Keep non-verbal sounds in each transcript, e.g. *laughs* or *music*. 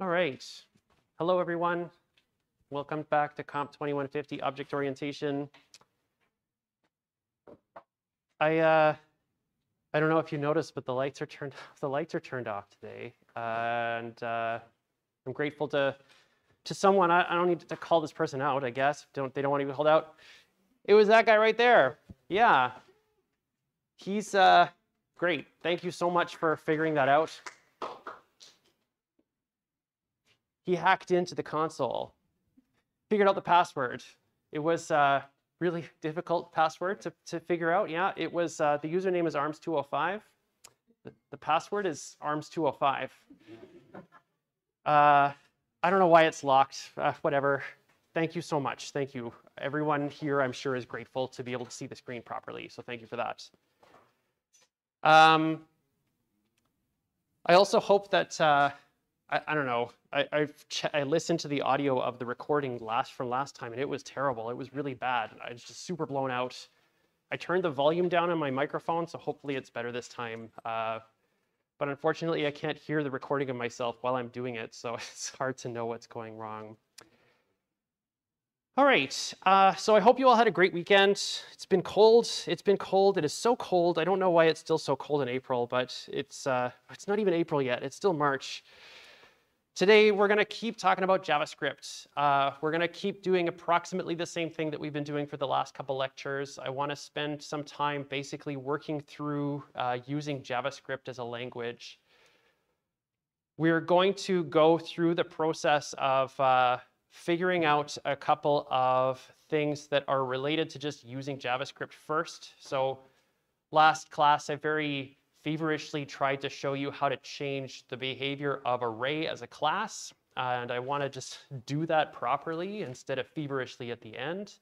All right. Hello, everyone. Welcome back to Comp 2150 Object Orientation. I uh, I don't know if you noticed, but the lights are turned off. *laughs* the lights are turned off today, and uh, I'm grateful to to someone. I, I don't need to call this person out. I guess don't they don't want to be called out. It was that guy right there. Yeah, he's uh, great. Thank you so much for figuring that out. He hacked into the console, figured out the password. It was a really difficult password to, to figure out. Yeah, it was, uh, the username is armes205. The, the password is armes205. Uh, I don't know why it's locked, uh, whatever. Thank you so much. Thank you. Everyone here, I'm sure, is grateful to be able to see the screen properly. So thank you for that. Um, I also hope that, uh, I, I, don't know, I, I've I listened to the audio of the recording last from last time and it was terrible. It was really bad. I was just super blown out. I turned the volume down on my microphone, so hopefully it's better this time. Uh, but unfortunately, I can't hear the recording of myself while I'm doing it, so *laughs* it's hard to know what's going wrong. All right, uh, so I hope you all had a great weekend. It's been cold. It's been cold. It is so cold. I don't know why it's still so cold in April, but it's uh, it's not even April yet. It's still March. Today, we're going to keep talking about JavaScript. Uh, we're going to keep doing approximately the same thing that we've been doing for the last couple lectures. I want to spend some time basically working through uh, using JavaScript as a language. We're going to go through the process of uh, figuring out a couple of things that are related to just using JavaScript first. So last class, I very feverishly tried to show you how to change the behavior of array as a class. And I want to just do that properly instead of feverishly at the end.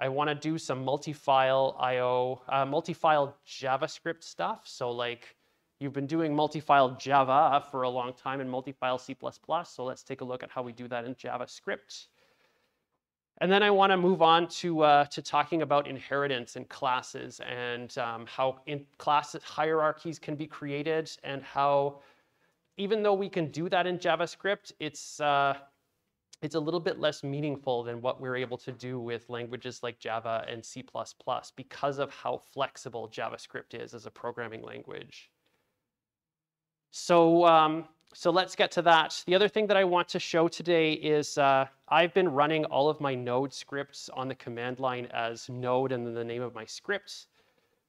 I want to do some multi-file IO, uh, multi-file JavaScript stuff. So like you've been doing multi-file Java for a long time and multi-file C++. So let's take a look at how we do that in JavaScript. And then I want to move on to, uh, to talking about inheritance and classes and um, how in class hierarchies can be created and how even though we can do that in JavaScript, it's, uh, it's a little bit less meaningful than what we're able to do with languages like Java and C++ because of how flexible JavaScript is as a programming language. So um, so let's get to that. The other thing that I want to show today is uh, I've been running all of my node scripts on the command line as node and then the name of my scripts.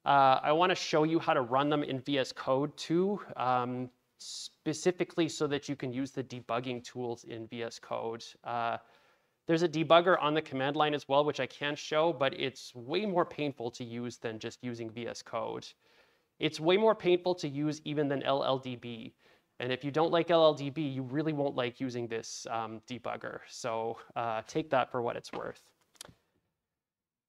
Uh, I want to show you how to run them in VS Code too, um, specifically so that you can use the debugging tools in VS Code. Uh, there's a debugger on the command line as well, which I can't show, but it's way more painful to use than just using VS Code. It's way more painful to use even than LLDB. And if you don't like LLDB, you really won't like using this um, debugger. So uh, take that for what it's worth.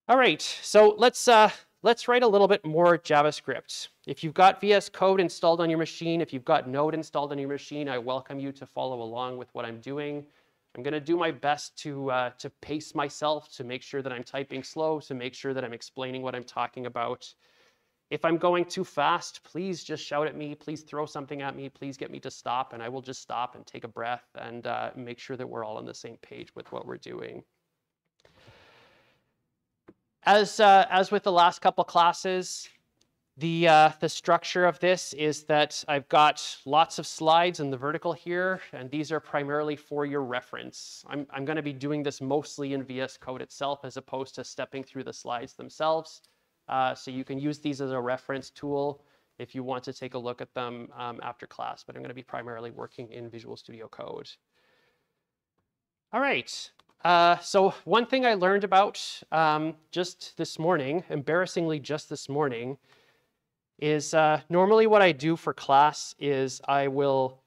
All right, so let's, uh, let's write a little bit more JavaScript. If you've got VS Code installed on your machine, if you've got Node installed on your machine, I welcome you to follow along with what I'm doing. I'm going to do my best to, uh, to pace myself, to make sure that I'm typing slow, to make sure that I'm explaining what I'm talking about. If I'm going too fast, please just shout at me. Please throw something at me. Please get me to stop, and I will just stop and take a breath and uh, make sure that we're all on the same page with what we're doing. As, uh, as with the last couple classes, the, uh, the structure of this is that I've got lots of slides in the vertical here, and these are primarily for your reference. I'm, I'm going to be doing this mostly in VS Code itself as opposed to stepping through the slides themselves. Uh, so you can use these as a reference tool if you want to take a look at them um, after class, but I'm going to be primarily working in Visual Studio Code. All right, uh, so one thing I learned about um, just this morning, embarrassingly just this morning, is uh, normally what I do for class is I will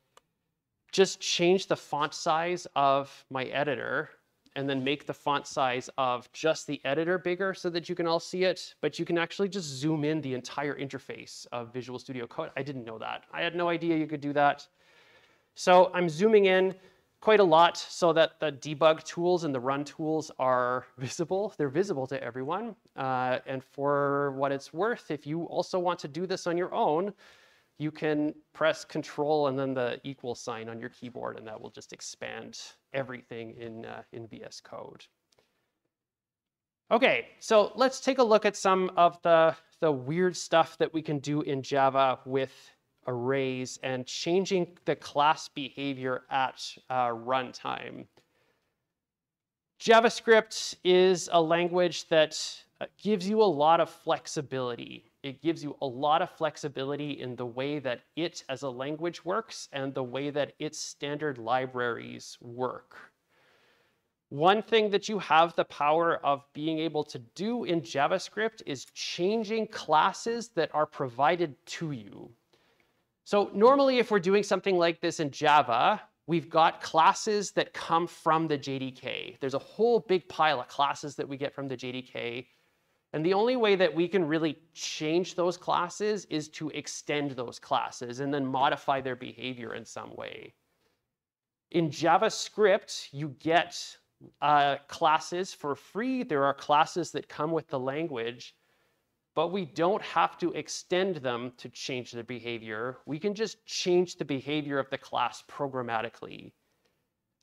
just change the font size of my editor and then make the font size of just the editor bigger so that you can all see it, but you can actually just zoom in the entire interface of Visual Studio Code. I didn't know that. I had no idea you could do that. So I'm zooming in quite a lot so that the debug tools and the run tools are *laughs* visible. They're visible to everyone. Uh, and for what it's worth, if you also want to do this on your own, you can press control and then the equal sign on your keyboard and that will just expand everything in, uh, in VS Code. Okay, so let's take a look at some of the, the weird stuff that we can do in Java with arrays and changing the class behavior at uh, runtime. JavaScript is a language that uh, gives you a lot of flexibility. It gives you a lot of flexibility in the way that it as a language works and the way that its standard libraries work. One thing that you have the power of being able to do in JavaScript is changing classes that are provided to you. So normally if we're doing something like this in Java, we've got classes that come from the JDK. There's a whole big pile of classes that we get from the JDK. And the only way that we can really change those classes is to extend those classes and then modify their behavior in some way. In JavaScript, you get uh, classes for free. There are classes that come with the language, but we don't have to extend them to change the behavior. We can just change the behavior of the class programmatically.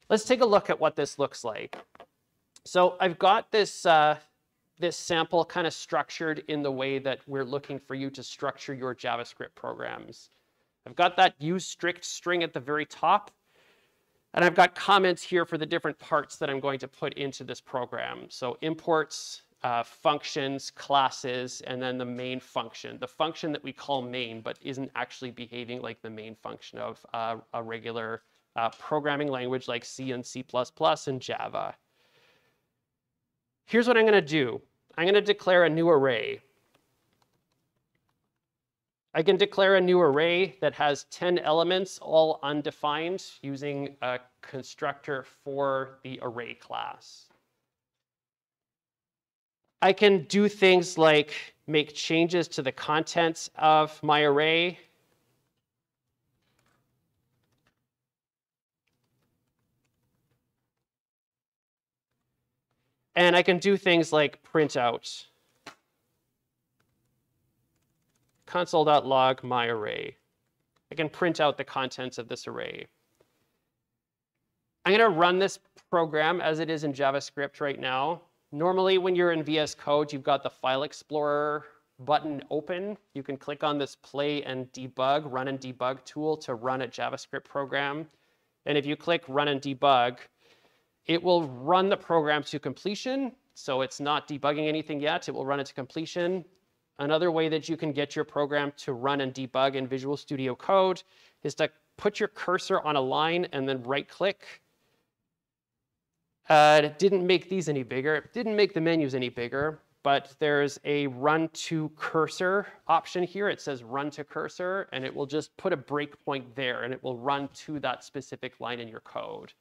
Let's take a look at what this looks like. So I've got this, uh, this sample kind of structured in the way that we're looking for you to structure your JavaScript programs. I've got that use strict string at the very top. And I've got comments here for the different parts that I'm going to put into this program. So imports, uh, functions, classes, and then the main function. The function that we call main, but isn't actually behaving like the main function of uh, a regular uh, programming language like C and C++ and Java. Here's what I'm going to do. I'm going to declare a new array. I can declare a new array that has 10 elements, all undefined, using a constructor for the array class. I can do things like make changes to the contents of my array. And I can do things like print out console.log my array. I can print out the contents of this array. I'm going to run this program as it is in JavaScript right now. Normally, when you're in VS Code, you've got the File Explorer button open. You can click on this Play and Debug, Run and Debug tool to run a JavaScript program. And if you click Run and Debug, it will run the program to completion. So it's not debugging anything yet. It will run it to completion. Another way that you can get your program to run and debug in Visual Studio Code is to put your cursor on a line and then right click. Uh, it didn't make these any bigger. It didn't make the menus any bigger, but there's a run to cursor option here. It says run to cursor, and it will just put a breakpoint there, and it will run to that specific line in your code.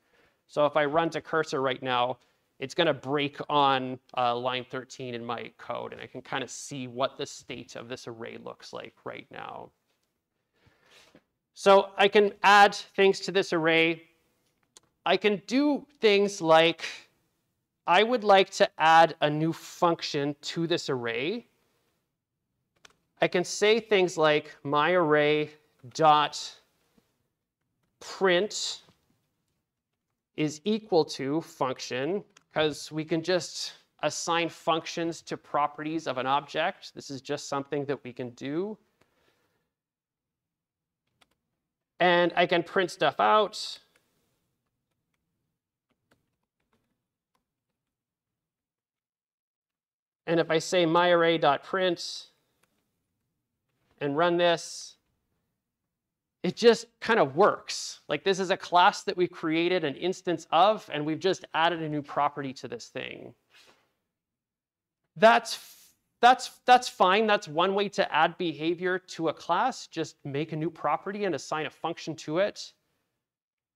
So if I run to cursor right now, it's going to break on uh, line 13 in my code, and I can kind of see what the state of this array looks like right now. So I can add things to this array. I can do things like I would like to add a new function to this array. I can say things like my array dot print is equal to function because we can just assign functions to properties of an object. This is just something that we can do. And I can print stuff out. And if I say myArray.print and run this, it just kind of works. Like this is a class that we created an instance of, and we've just added a new property to this thing. That's, that's, that's fine. That's one way to add behavior to a class. Just make a new property and assign a function to it.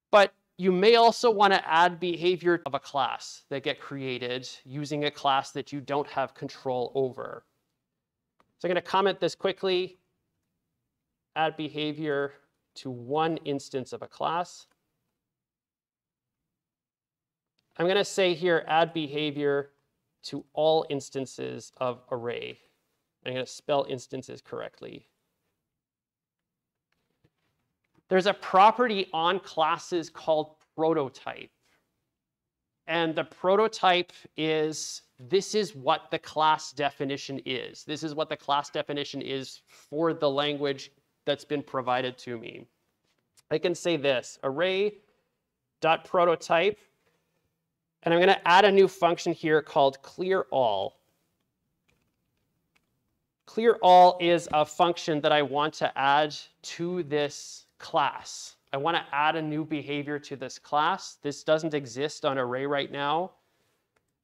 But you may also want to add behavior of a class that get created using a class that you don't have control over. So I'm going to comment this quickly. Add behavior to one instance of a class. I'm going to say here add behavior to all instances of array. I'm going to spell instances correctly. there's a property on classes called prototype. And the prototype is, this is what the class definition is. This is what the class definition is for the language that's been provided to me. I can say this, array.prototype, and I'm going to add a new function here called clear all. Clear all is a function that I want to add to this class. I want to add a new behavior to this class. This doesn't exist on array right now.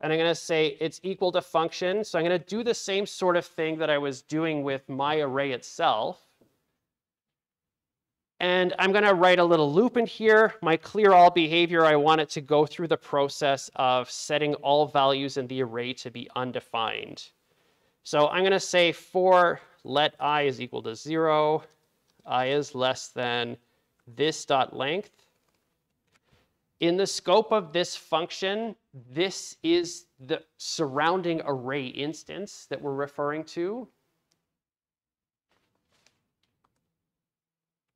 And I'm going to say it's equal to function. So I'm going to do the same sort of thing that I was doing with my array itself. And I'm going to write a little loop in here. My clear all behavior, I want it to go through the process of setting all values in the array to be undefined. So I'm going to say for let i is equal to 0, i is less than this dot length. In the scope of this function, this is the surrounding array instance that we're referring to.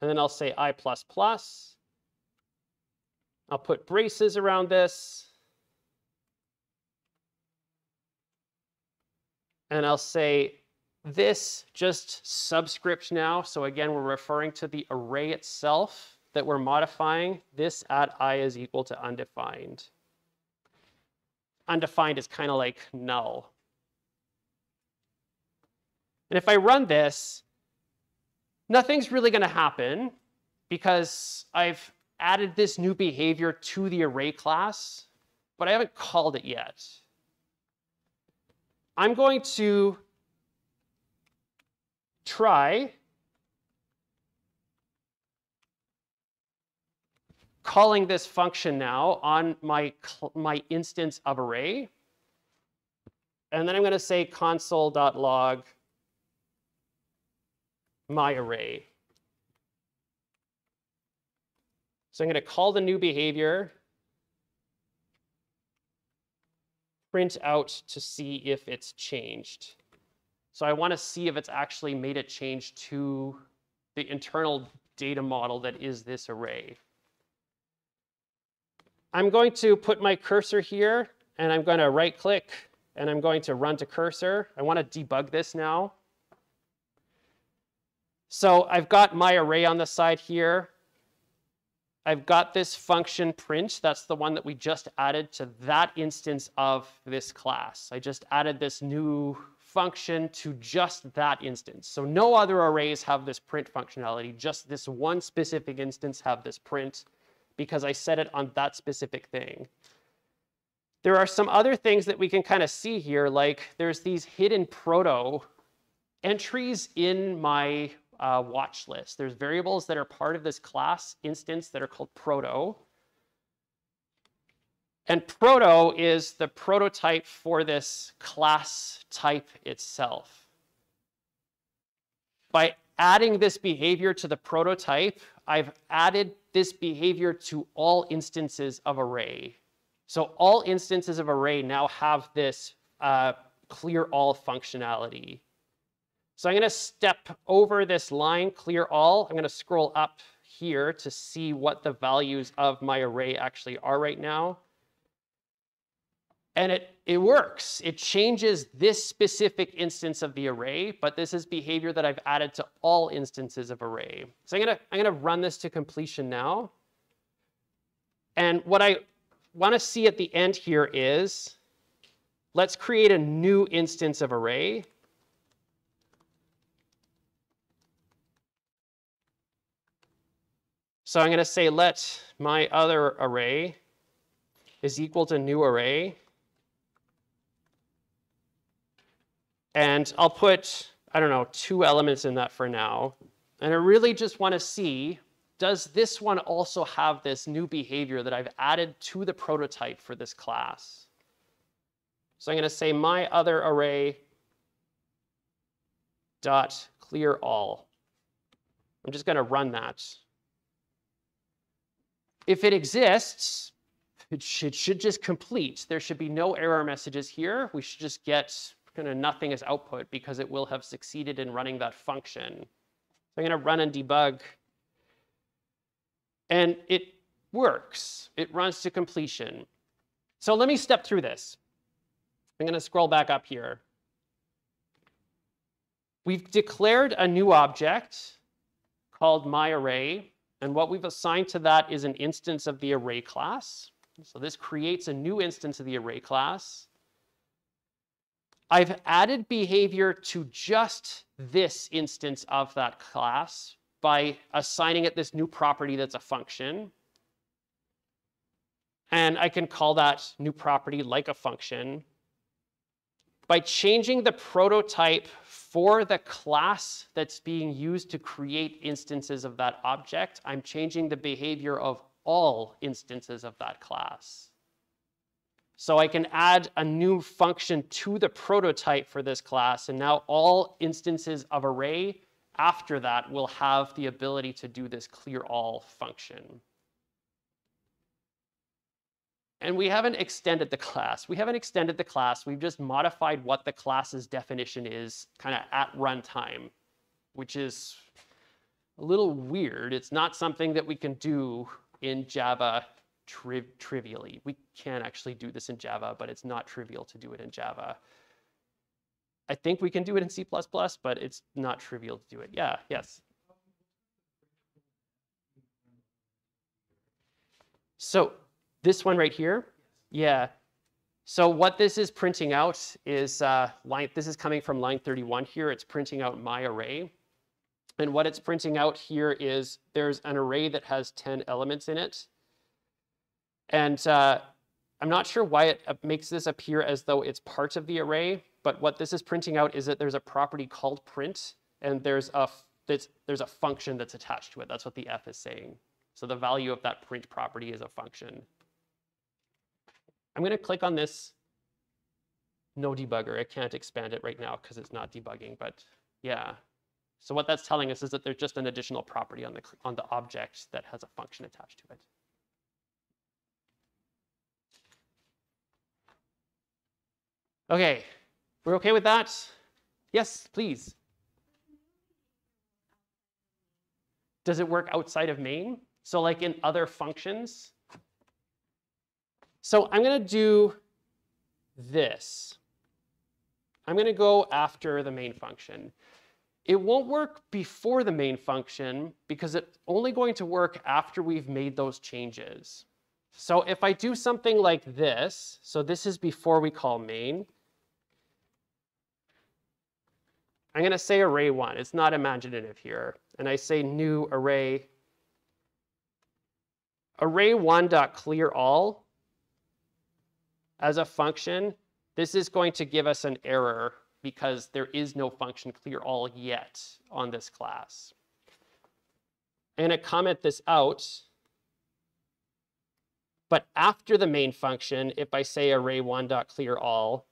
And then I'll say i++. Plus I'll put braces around this. And I'll say this just subscript now. So again, we're referring to the array itself that we're modifying. This at i is equal to undefined. Undefined is kind of like null. And if I run this, nothing's really going to happen because I've added this new behavior to the array class, but I haven't called it yet. I'm going to try calling this function now on my, my instance of array. And then I'm going to say console.log my array. So I'm going to call the new behavior print out to see if it's changed. So I want to see if it's actually made a change to the internal data model that is this array. I'm going to put my cursor here, and I'm going to right click, and I'm going to run to cursor. I want to debug this now. So I've got my array on the side here. I've got this function print. That's the one that we just added to that instance of this class. I just added this new function to just that instance. So no other arrays have this print functionality. Just this one specific instance have this print because I set it on that specific thing. There are some other things that we can kind of see here, like there's these hidden proto entries in my uh, watch list. There's variables that are part of this class instance that are called proto. And proto is the prototype for this class type itself. By adding this behavior to the prototype, I've added this behavior to all instances of array. So all instances of array now have this uh, clear all functionality. So I'm going to step over this line, clear all. I'm going to scroll up here to see what the values of my array actually are right now. And it, it works. It changes this specific instance of the array, but this is behavior that I've added to all instances of array. So I'm to I'm going to run this to completion now. And what I want to see at the end here is, let's create a new instance of array. So I'm going to say let my other array is equal to new array. And I'll put, I don't know, two elements in that for now. And I really just want to see, does this one also have this new behavior that I've added to the prototype for this class? So I'm going to say my other array dot clear all. I'm just going to run that if it exists, it should, should just complete. There should be no error messages here. We should just get kind of nothing as output because it will have succeeded in running that function. So I'm going to run and debug. And it works. It runs to completion. So let me step through this. I'm going to scroll back up here. We've declared a new object called myArray, and what we've assigned to that is an instance of the array class. So this creates a new instance of the array class. I've added behavior to just this instance of that class by assigning it this new property that's a function. And I can call that new property like a function. By changing the prototype for the class that's being used to create instances of that object, I'm changing the behavior of all instances of that class. So I can add a new function to the prototype for this class, and now all instances of array after that will have the ability to do this clear all function. And we haven't extended the class. We haven't extended the class. We've just modified what the class's definition is kind of at runtime, which is a little weird. It's not something that we can do in Java tri trivially. We can actually do this in Java, but it's not trivial to do it in Java. I think we can do it in C++, but it's not trivial to do it. Yeah, yes. So this one right here, yeah. So what this is printing out is uh, line. This is coming from line 31 here. It's printing out my array. And what it's printing out here is there's an array that has 10 elements in it. And uh, I'm not sure why it makes this appear as though it's part of the array, but what this is printing out is that there's a property called print, and there's a, there's a function that's attached to it. That's what the f is saying. So the value of that print property is a function. I'm going to click on this no debugger. I can't expand it right now because it's not debugging, but yeah. So what that's telling us is that there's just an additional property on the, on the object that has a function attached to it. Okay, we're okay with that? Yes, please. Does it work outside of main? So like in other functions, so I'm going to do this. I'm going to go after the main function. It won't work before the main function because it's only going to work after we've made those changes. So if I do something like this, so this is before we call main, I'm going to say array one. It's not imaginative here. And I say new array. Array one dot clear all as a function, this is going to give us an error because there is no function clear all yet on this class. I'm going to comment this out. But after the main function, if I say array1.clear all,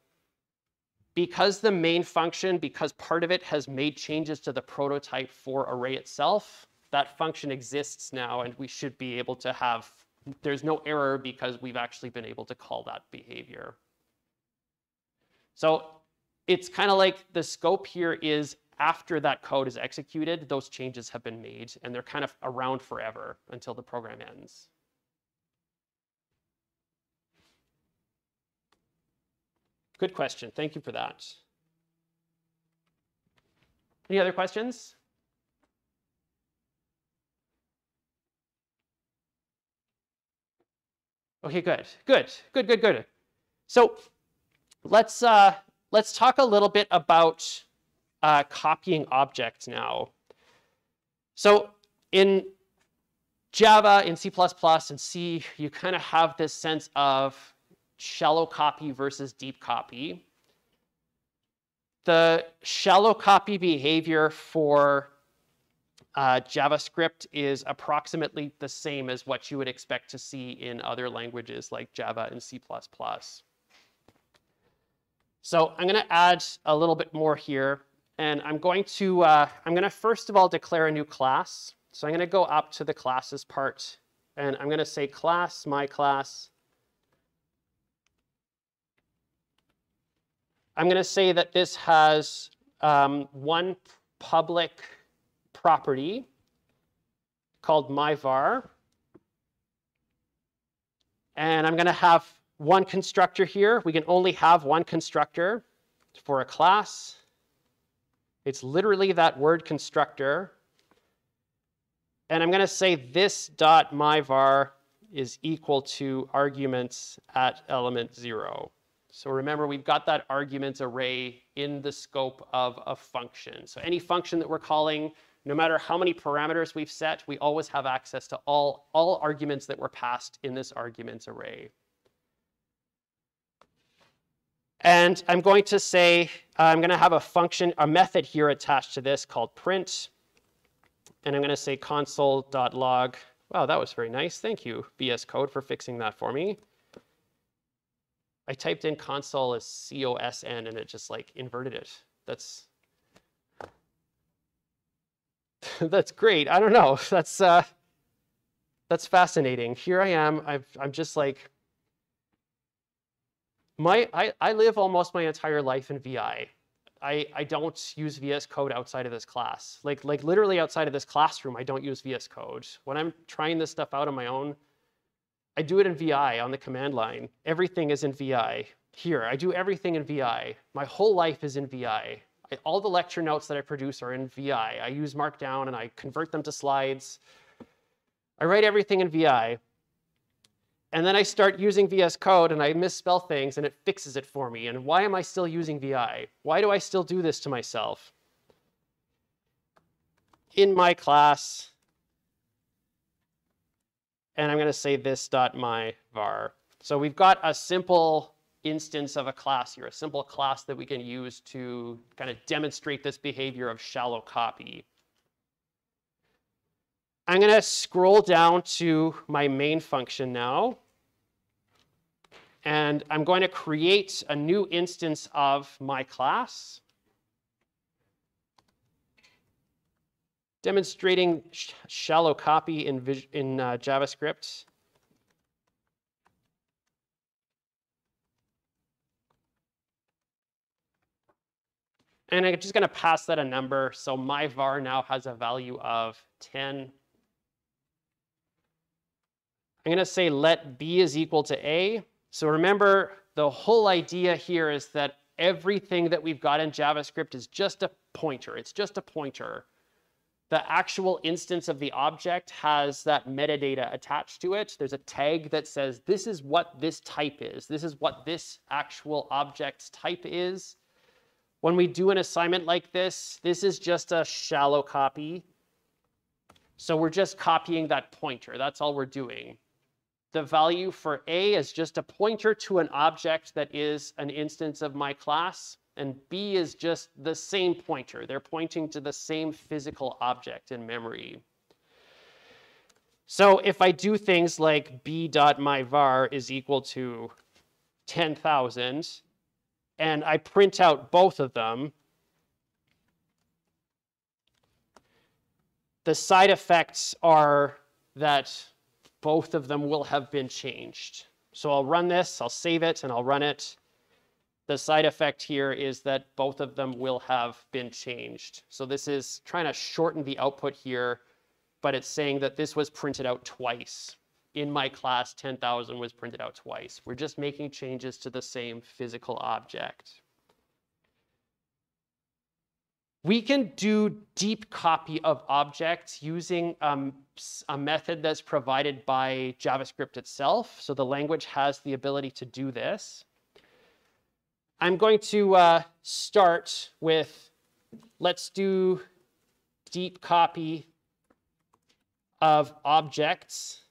because the main function, because part of it has made changes to the prototype for array itself, that function exists now and we should be able to have there's no error because we've actually been able to call that behavior. So it's kind of like the scope here is after that code is executed, those changes have been made and they're kind of around forever until the program ends. Good question. Thank you for that. Any other questions? Okay, good, good, good, good, good. So let's uh, let's talk a little bit about uh, copying objects now. So in Java, in C++, and C, you kind of have this sense of shallow copy versus deep copy. The shallow copy behavior for uh, JavaScript is approximately the same as what you would expect to see in other languages like Java and C++. So I'm going to add a little bit more here. And I'm going to, uh, I'm going to first of all declare a new class. So I'm going to go up to the classes part. And I'm going to say class, my class. I'm going to say that this has um, one public property called myvar. And I'm going to have one constructor here. We can only have one constructor for a class. It's literally that word constructor. And I'm going to say this dot myvar is equal to arguments at element zero. So remember, we've got that arguments array in the scope of a function. So any function that we're calling, no matter how many parameters we've set, we always have access to all, all arguments that were passed in this arguments array. And I'm going to say, I'm going to have a function, a method here attached to this called print. And I'm going to say console.log. Wow, that was very nice. Thank you, VS Code, for fixing that for me. I typed in console as C-O-S-N and it just like inverted it. That's *laughs* that's great. I don't know. *laughs* That's uh, that's fascinating. Here I am. I've, I'm just like my I, I live almost my entire life in VI. I, I don't use VS Code outside of this class. Like like literally outside of this classroom, I don't use VS Code. When I'm trying this stuff out on my own, I do it in VI on the command line. Everything is in VI. Here, I do everything in VI. My whole life is in VI. All the lecture notes that I produce are in VI. I use Markdown and I convert them to slides. I write everything in VI. And then I start using VS Code and I misspell things and it fixes it for me. And why am I still using VI? Why do I still do this to myself? In my class, and I'm going to say this dot my var. So we've got a simple instance of a class here, a simple class that we can use to kind of demonstrate this behavior of shallow copy. I'm going to scroll down to my main function now. And I'm going to create a new instance of my class. demonstrating sh shallow copy in, in uh, JavaScript. And I'm just going to pass that a number. So my var now has a value of 10. I'm going to say let b is equal to a. So remember, the whole idea here is that everything that we've got in JavaScript is just a pointer. It's just a pointer the actual instance of the object has that metadata attached to it. There's a tag that says this is what this type is. This is what this actual object's type is. When we do an assignment like this, this is just a shallow copy. So we're just copying that pointer. That's all we're doing. The value for A is just a pointer to an object that is an instance of my class and B is just the same pointer. They're pointing to the same physical object in memory. So if I do things like b dot my var is equal to 10,000, and I print out both of them, the side effects are that both of them will have been changed. So I'll run this, I'll save it, and I'll run it. The side effect here is that both of them will have been changed. So this is trying to shorten the output here, but it's saying that this was printed out twice. In my class, 10,000 was printed out twice. We're just making changes to the same physical object. We can do deep copy of objects using um, a method that's provided by JavaScript itself. So the language has the ability to do this. I'm going to uh, start with, let's do deep copy of objects.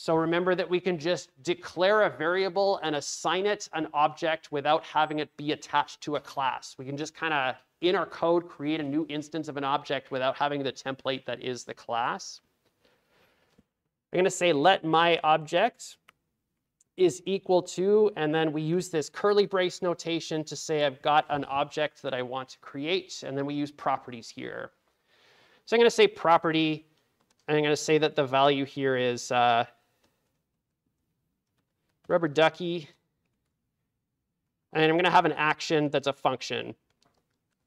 So remember that we can just declare a variable and assign it an object without having it be attached to a class. We can just kind of, in our code, create a new instance of an object without having the template that is the class. I'm going to say let my object is equal to, and then we use this curly brace notation to say I've got an object that I want to create, and then we use properties here. So I'm going to say property, and I'm going to say that the value here is uh, rubber ducky, and I'm going to have an action that's a function.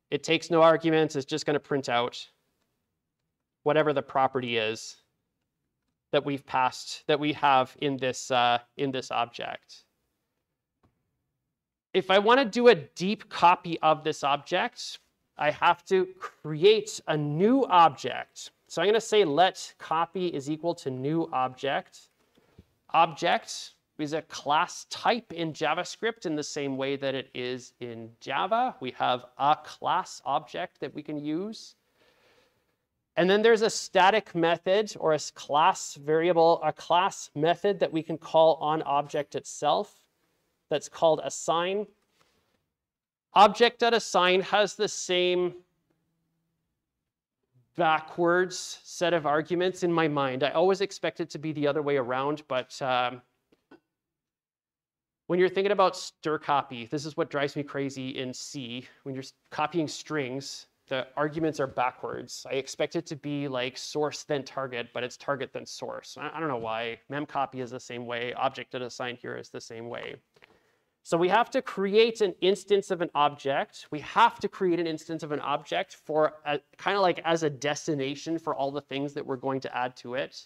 It takes no arguments, it's just going to print out whatever the property is. that we've passed, that we have in this, uh, in this object. If I want to do a deep copy of this object, I have to create a new object. So I'm going to say let copy is equal to new object. Object is a class type in JavaScript in the same way that it is in Java. We have a class object that we can use. And then there's a static method or a class variable, a class method that we can call on object itself that's called assign. Object.assign has the same backwards set of arguments in my mind. I always expect it to be the other way around, but um, when you're thinking about strcpy, this is what drives me crazy in C. When you're copying strings, the arguments are backwards. I expect it to be like source then target, but it's target then source. I, don't know why. Memcopy is the same way. Object.assign here is the same way. So we have to create an instance of an object. We have to create an instance of an object for kind of like as a destination for all the things that we're going to add to it.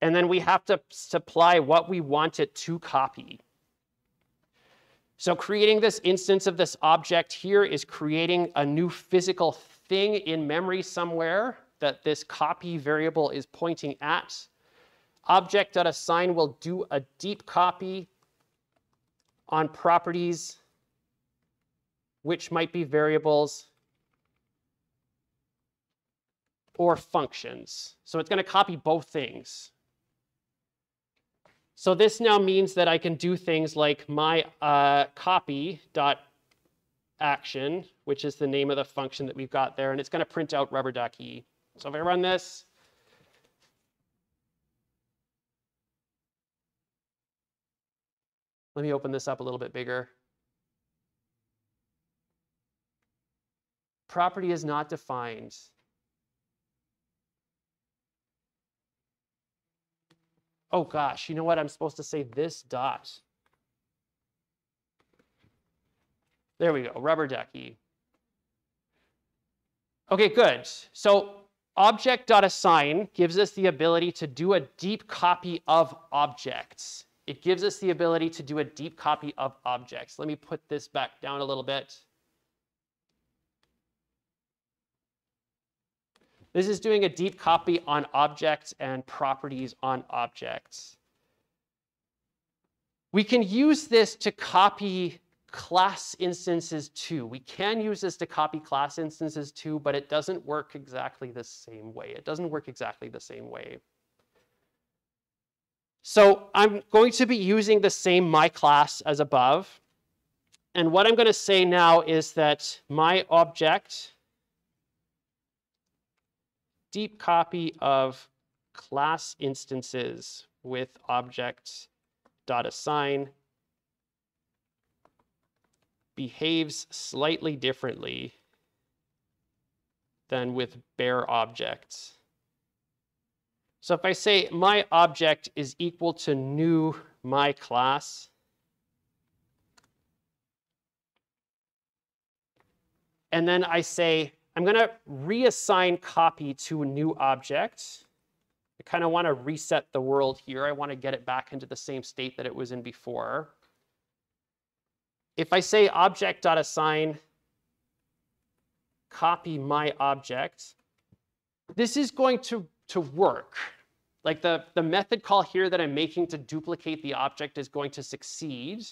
And then we have to supply what we want it to copy. So creating this instance of this object here is creating a new physical thing in memory somewhere that this copy variable is pointing at. Object.assign will do a deep copy on properties, which might be variables or functions. So it's going to copy both things. So this now means that I can do things like my uh, copy dot action, which is the name of the function that we've got there, and it's going to print out rubber ducky. So if I run this, let me open this up a little bit bigger. Property is not defined. Oh gosh, you know what? I'm supposed to say this dot. There we go, rubber ducky. Okay, good. So object.assign gives us the ability to do a deep copy of objects. It gives us the ability to do a deep copy of objects. Let me put this back down a little bit. This is doing a deep copy on objects and properties on objects. We can use this to copy class instances too. We can use this to copy class instances too, but it doesn't work exactly the same way. It doesn't work exactly the same way. So I'm going to be using the same my class as above. And what I'm going to say now is that my object deep copy of class instances with objects dot assign behaves slightly differently than with bare objects. So if I say my object is equal to new my class, and then I say I'm going to reassign copy to a new object. I kind of want to reset the world here. I want to get it back into the same state that it was in before. If I say object.assign copy my object, this is going to, to work. Like the, the method call here that I'm making to duplicate the object is going to succeed.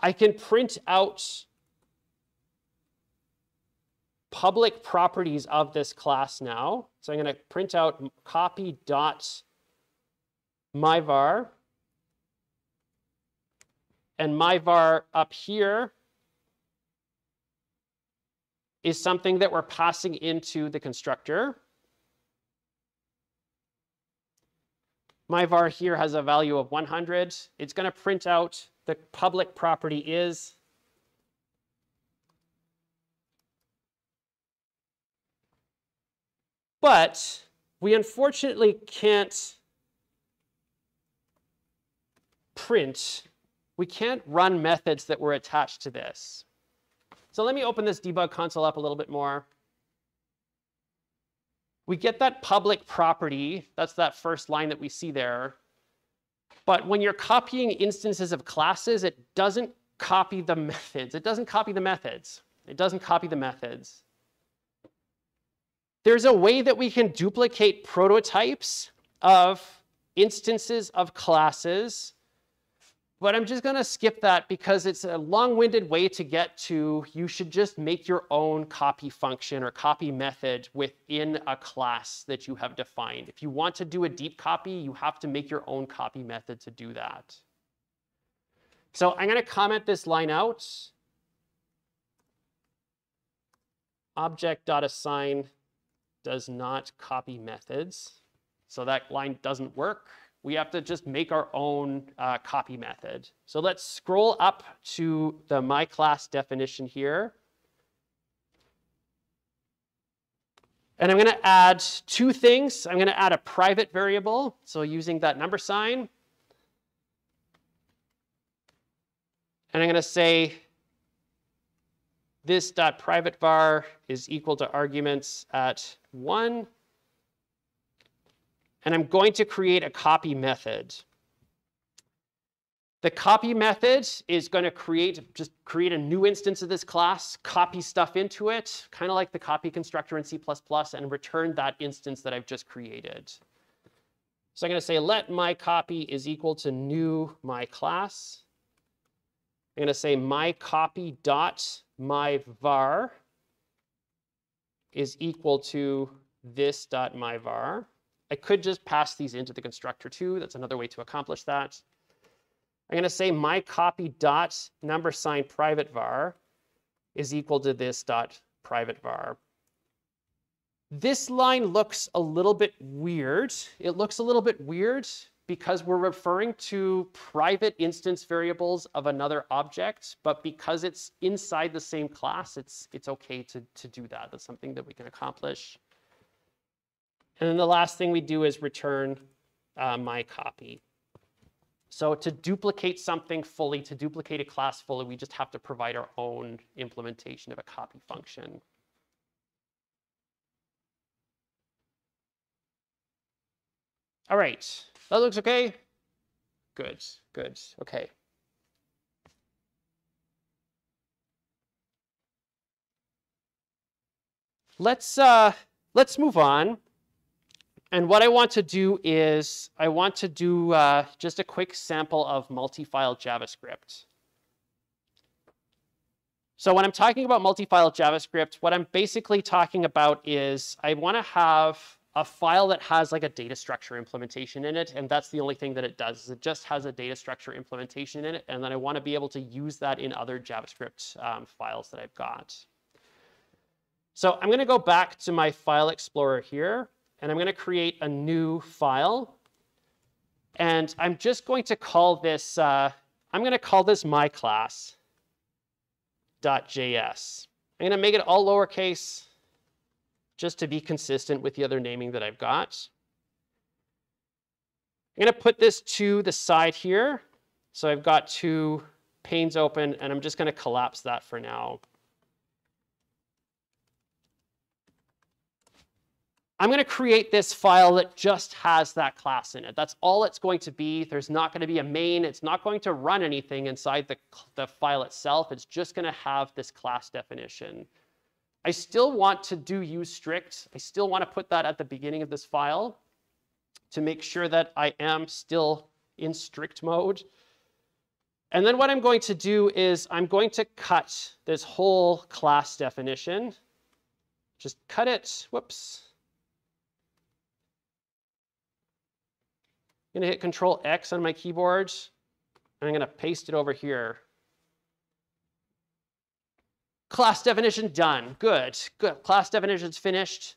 I can print out public properties of this class now. So I'm going to print out copy dot myvar. And myvar up here is something that we're passing into the constructor. myvar here has a value of 100. It's going to print out the public property is But we unfortunately can't print, we can't run methods that were attached to this. So let me open this debug console up a little bit more. we get that public property. That's that first line that we see there. But when you're copying instances of classes, it doesn't copy the methods. It doesn't copy the methods. It doesn't copy the methods. There's a way that we can duplicate prototypes of instances of classes but I'm just going to skip that because it's a long-winded way to get to you should just make your own copy function or copy method within a class that you have defined. If you want to do a deep copy, you have to make your own copy method to do that. So I'm going to comment this line out. Object.assign does not copy methods. So that line doesn't work we have to just make our own uh, copy method. So let's scroll up to the my class definition here. And I'm going to add two things. I'm going to add a private variable, so using that number sign. And I'm going to say this dot private var is equal to arguments at 1 and I'm going to create a copy method. The copy method is going to create, just create a new instance of this class, copy stuff into it, kind of like the copy constructor in C++, and return that instance that I've just created. So I'm going to say let my copy is equal to new my class. I'm going to say my copy dot my var is equal to this dot my var. I could just pass these into the constructor too. That's another way to accomplish that. I'm going to say my copy dot number sign private var is equal to this dot private var. This line looks a little bit weird. It looks a little bit weird because we're referring to private instance variables of another object, but because it's inside the same class, it's, it's okay to, to do that. That's something that we can accomplish. And then the last thing we do is return uh, my copy. So to duplicate something fully, to duplicate a class fully, we just have to provide our own implementation of a copy function. All right, that looks okay? Good, good, okay. Let's, uh, let's move on. And what I want to do is I want to do uh, just a quick sample of multi-file JavaScript. So when I'm talking about multi-file JavaScript, what I'm basically talking about is I want to have a file that has like a data structure implementation in it, and that's the only thing that it does. Is it just has a data structure implementation in it, and then I want to be able to use that in other JavaScript um, files that I've got. So I'm going to go back to my file explorer here, and I'm going to create a new file. And I'm just going to call this, uh, I'm going to call this my class .js. I'm going to make it all lowercase just to be consistent with the other naming that I've got. I'm going to put this to the side here. So I've got two panes open, and I'm just going to collapse that for now. I'm going to create this file that just has that class in it. That's all it's going to be. There's not going to be a main. It's not going to run anything inside the, the file itself. It's just going to have this class definition. I still want to do use strict. I still want to put that at the beginning of this file to make sure that I am still in strict mode. And then what I'm going to do is I'm going to cut this whole class definition. Just cut it. Whoops. I'm going to hit Control X on my keyboard, and I'm going to paste it over here. Class definition done. Good. Good. Class definition is finished.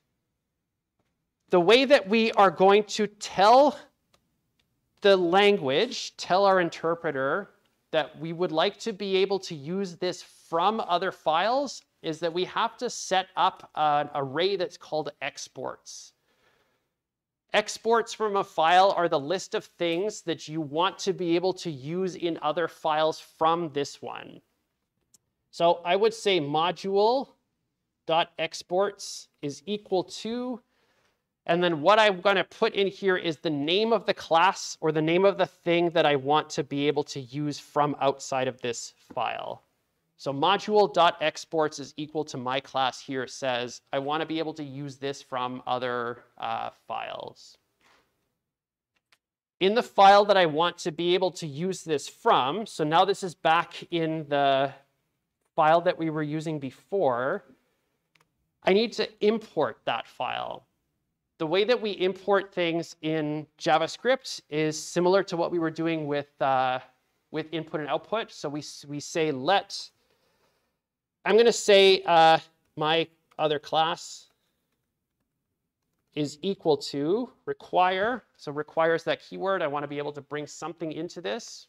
The way that we are going to tell the language, tell our interpreter that we would like to be able to use this from other files is that we have to set up an array that's called exports. Exports from a file are the list of things that you want to be able to use in other files from this one. So I would say module.exports is equal to And then what I'm going to put in here is the name of the class or the name of the thing that I want to be able to use from outside of this file. So module.exports is equal to my class here says I want to be able to use this from other uh, files. In the file that I want to be able to use this from, so now this is back in the file that we were using before, I need to import that file. The way that we import things in JavaScript is similar to what we were doing with, uh, with input and output. So we, we say let I'm going to say uh, my other class is equal to require. So requires that keyword. I want to be able to bring something into this.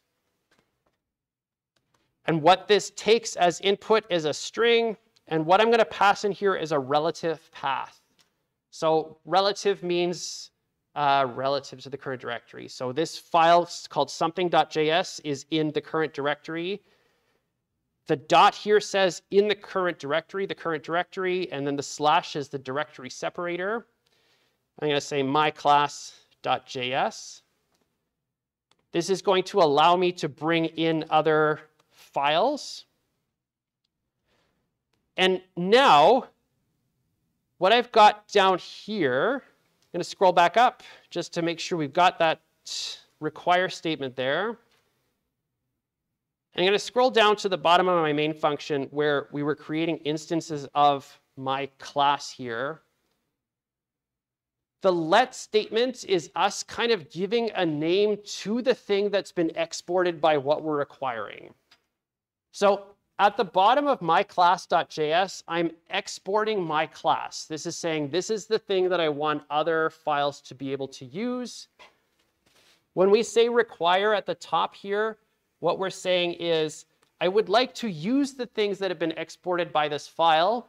And what this takes as input is a string. And what I'm going to pass in here is a relative path. So relative means uh, relative to the current directory. So this file called something.js is in the current directory. The dot here says in the current directory, the current directory, and then the slash is the directory separator. I'm going to say myclass.js. This is going to allow me to bring in other files. And now, what I've got down here, I'm going to scroll back up just to make sure we've got that require statement there. I'm going to scroll down to the bottom of my main function where we were creating instances of my class here. The let statement is us kind of giving a name to the thing that's been exported by what we're requiring. So at the bottom of my class.js, I'm exporting my class. This is saying this is the thing that I want other files to be able to use. When we say require at the top here, what we're saying is, I would like to use the things that have been exported by this file,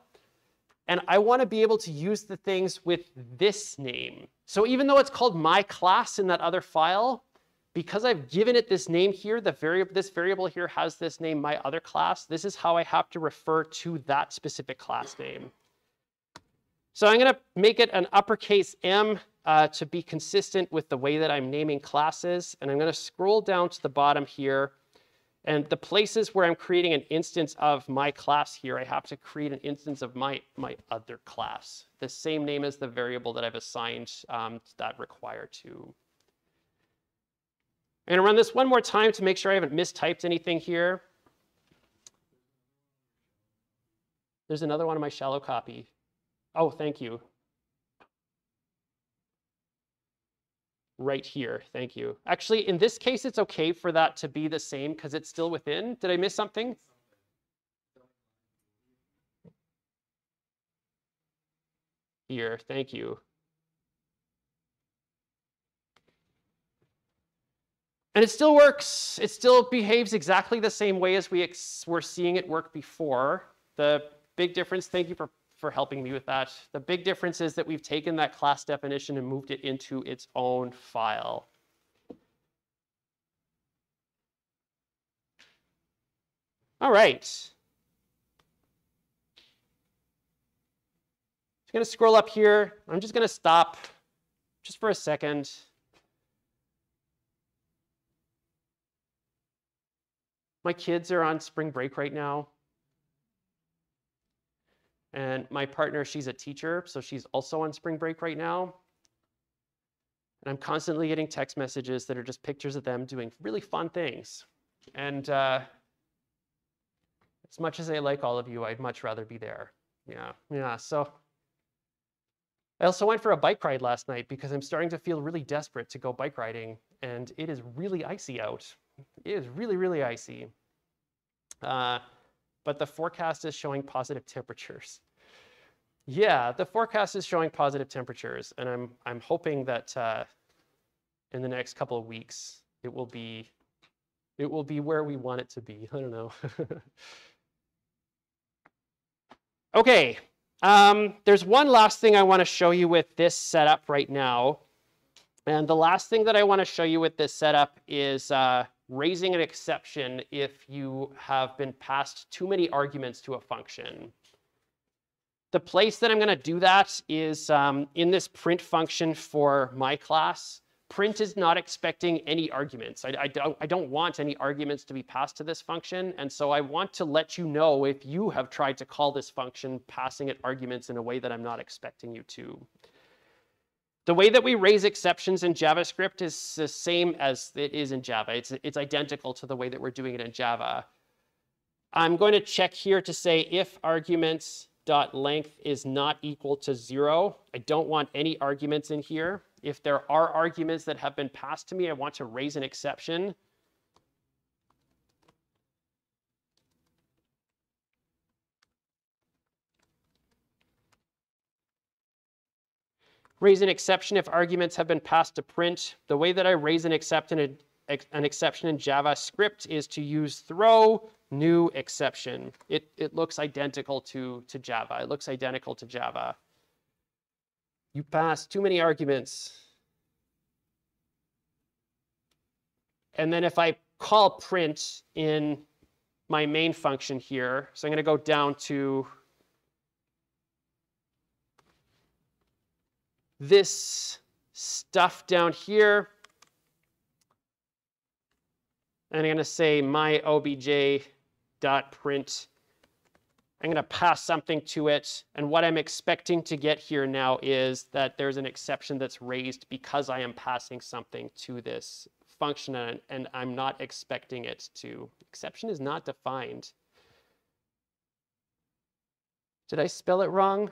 and I want to be able to use the things with this name. So even though it's called my class in that other file, because I've given it this name here, the variable, this variable here has this name, my other class, this is how I have to refer to that specific class name. So I'm going to make it an uppercase M uh, to be consistent with the way that I'm naming classes. And I'm going to scroll down to the bottom here and the places where I'm creating an instance of my class here, I have to create an instance of my, my other class, the same name as the variable that I've assigned um, that require to. I'm to run this one more time to make sure I haven't mistyped anything here. There's another one in my shallow copy. Oh, thank you. right here. Thank you. Actually, in this case, it's okay for that to be the same because it's still within. Did I miss something? Here, thank you. And it still works. It still behaves exactly the same way as we were seeing it work before. The big difference, thank you for for helping me with that. The big difference is that we've taken that class definition and moved it into its own file. All right. I'm going to scroll up here. I'm just going to stop just for a second. My kids are on spring break right now. And my partner, she's a teacher, so she's also on spring break right now. And I'm constantly getting text messages that are just pictures of them doing really fun things. And uh, as much as I like all of you, I'd much rather be there. Yeah, yeah. So I also went for a bike ride last night because I'm starting to feel really desperate to go bike riding, and it is really icy out. It is really, really icy. Uh, but the forecast is showing positive temperatures. Yeah, the forecast is showing positive temperatures, and I'm I'm hoping that uh, in the next couple of weeks it will be it will be where we want it to be. *laughs* I don't know. *laughs* okay, um, there's one last thing I want to show you with this setup right now. And the last thing that I want to show you with this setup is uh, raising an exception if you have been passed too many arguments to a function. The place that I'm going to do that is um, in this print function for my class. Print is not expecting any arguments. I, I, don't, I don't want any arguments to be passed to this function. And so I want to let you know if you have tried to call this function, passing it arguments in a way that I'm not expecting you to. The way that we raise exceptions in JavaScript is the same as it is in Java. It's, it's identical to the way that we're doing it in Java. I'm going to check here to say if arguments dot length is not equal to zero. I don't want any arguments in here. If there are arguments that have been passed to me, I want to raise an exception. Raise an exception if arguments have been passed to print. The way that I raise an exception, an exception in JavaScript is to use throw new exception. It, it looks identical to, to Java. It looks identical to Java. You pass too many arguments. And then if I call print in my main function here, so I'm going to go down to this stuff down here. And I'm going to say my obj dot print. I'm going to pass something to it. And what I'm expecting to get here now is that there's an exception that's raised because I am passing something to this function and, and I'm not expecting it to. Exception is not defined. Did I spell it wrong?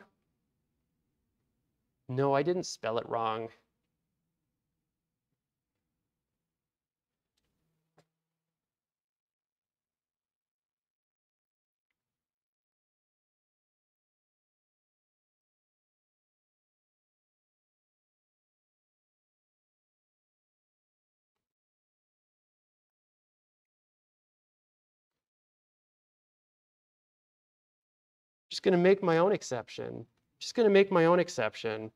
No, I didn't spell it wrong. just going to make my own exception. Just going to make my own exception.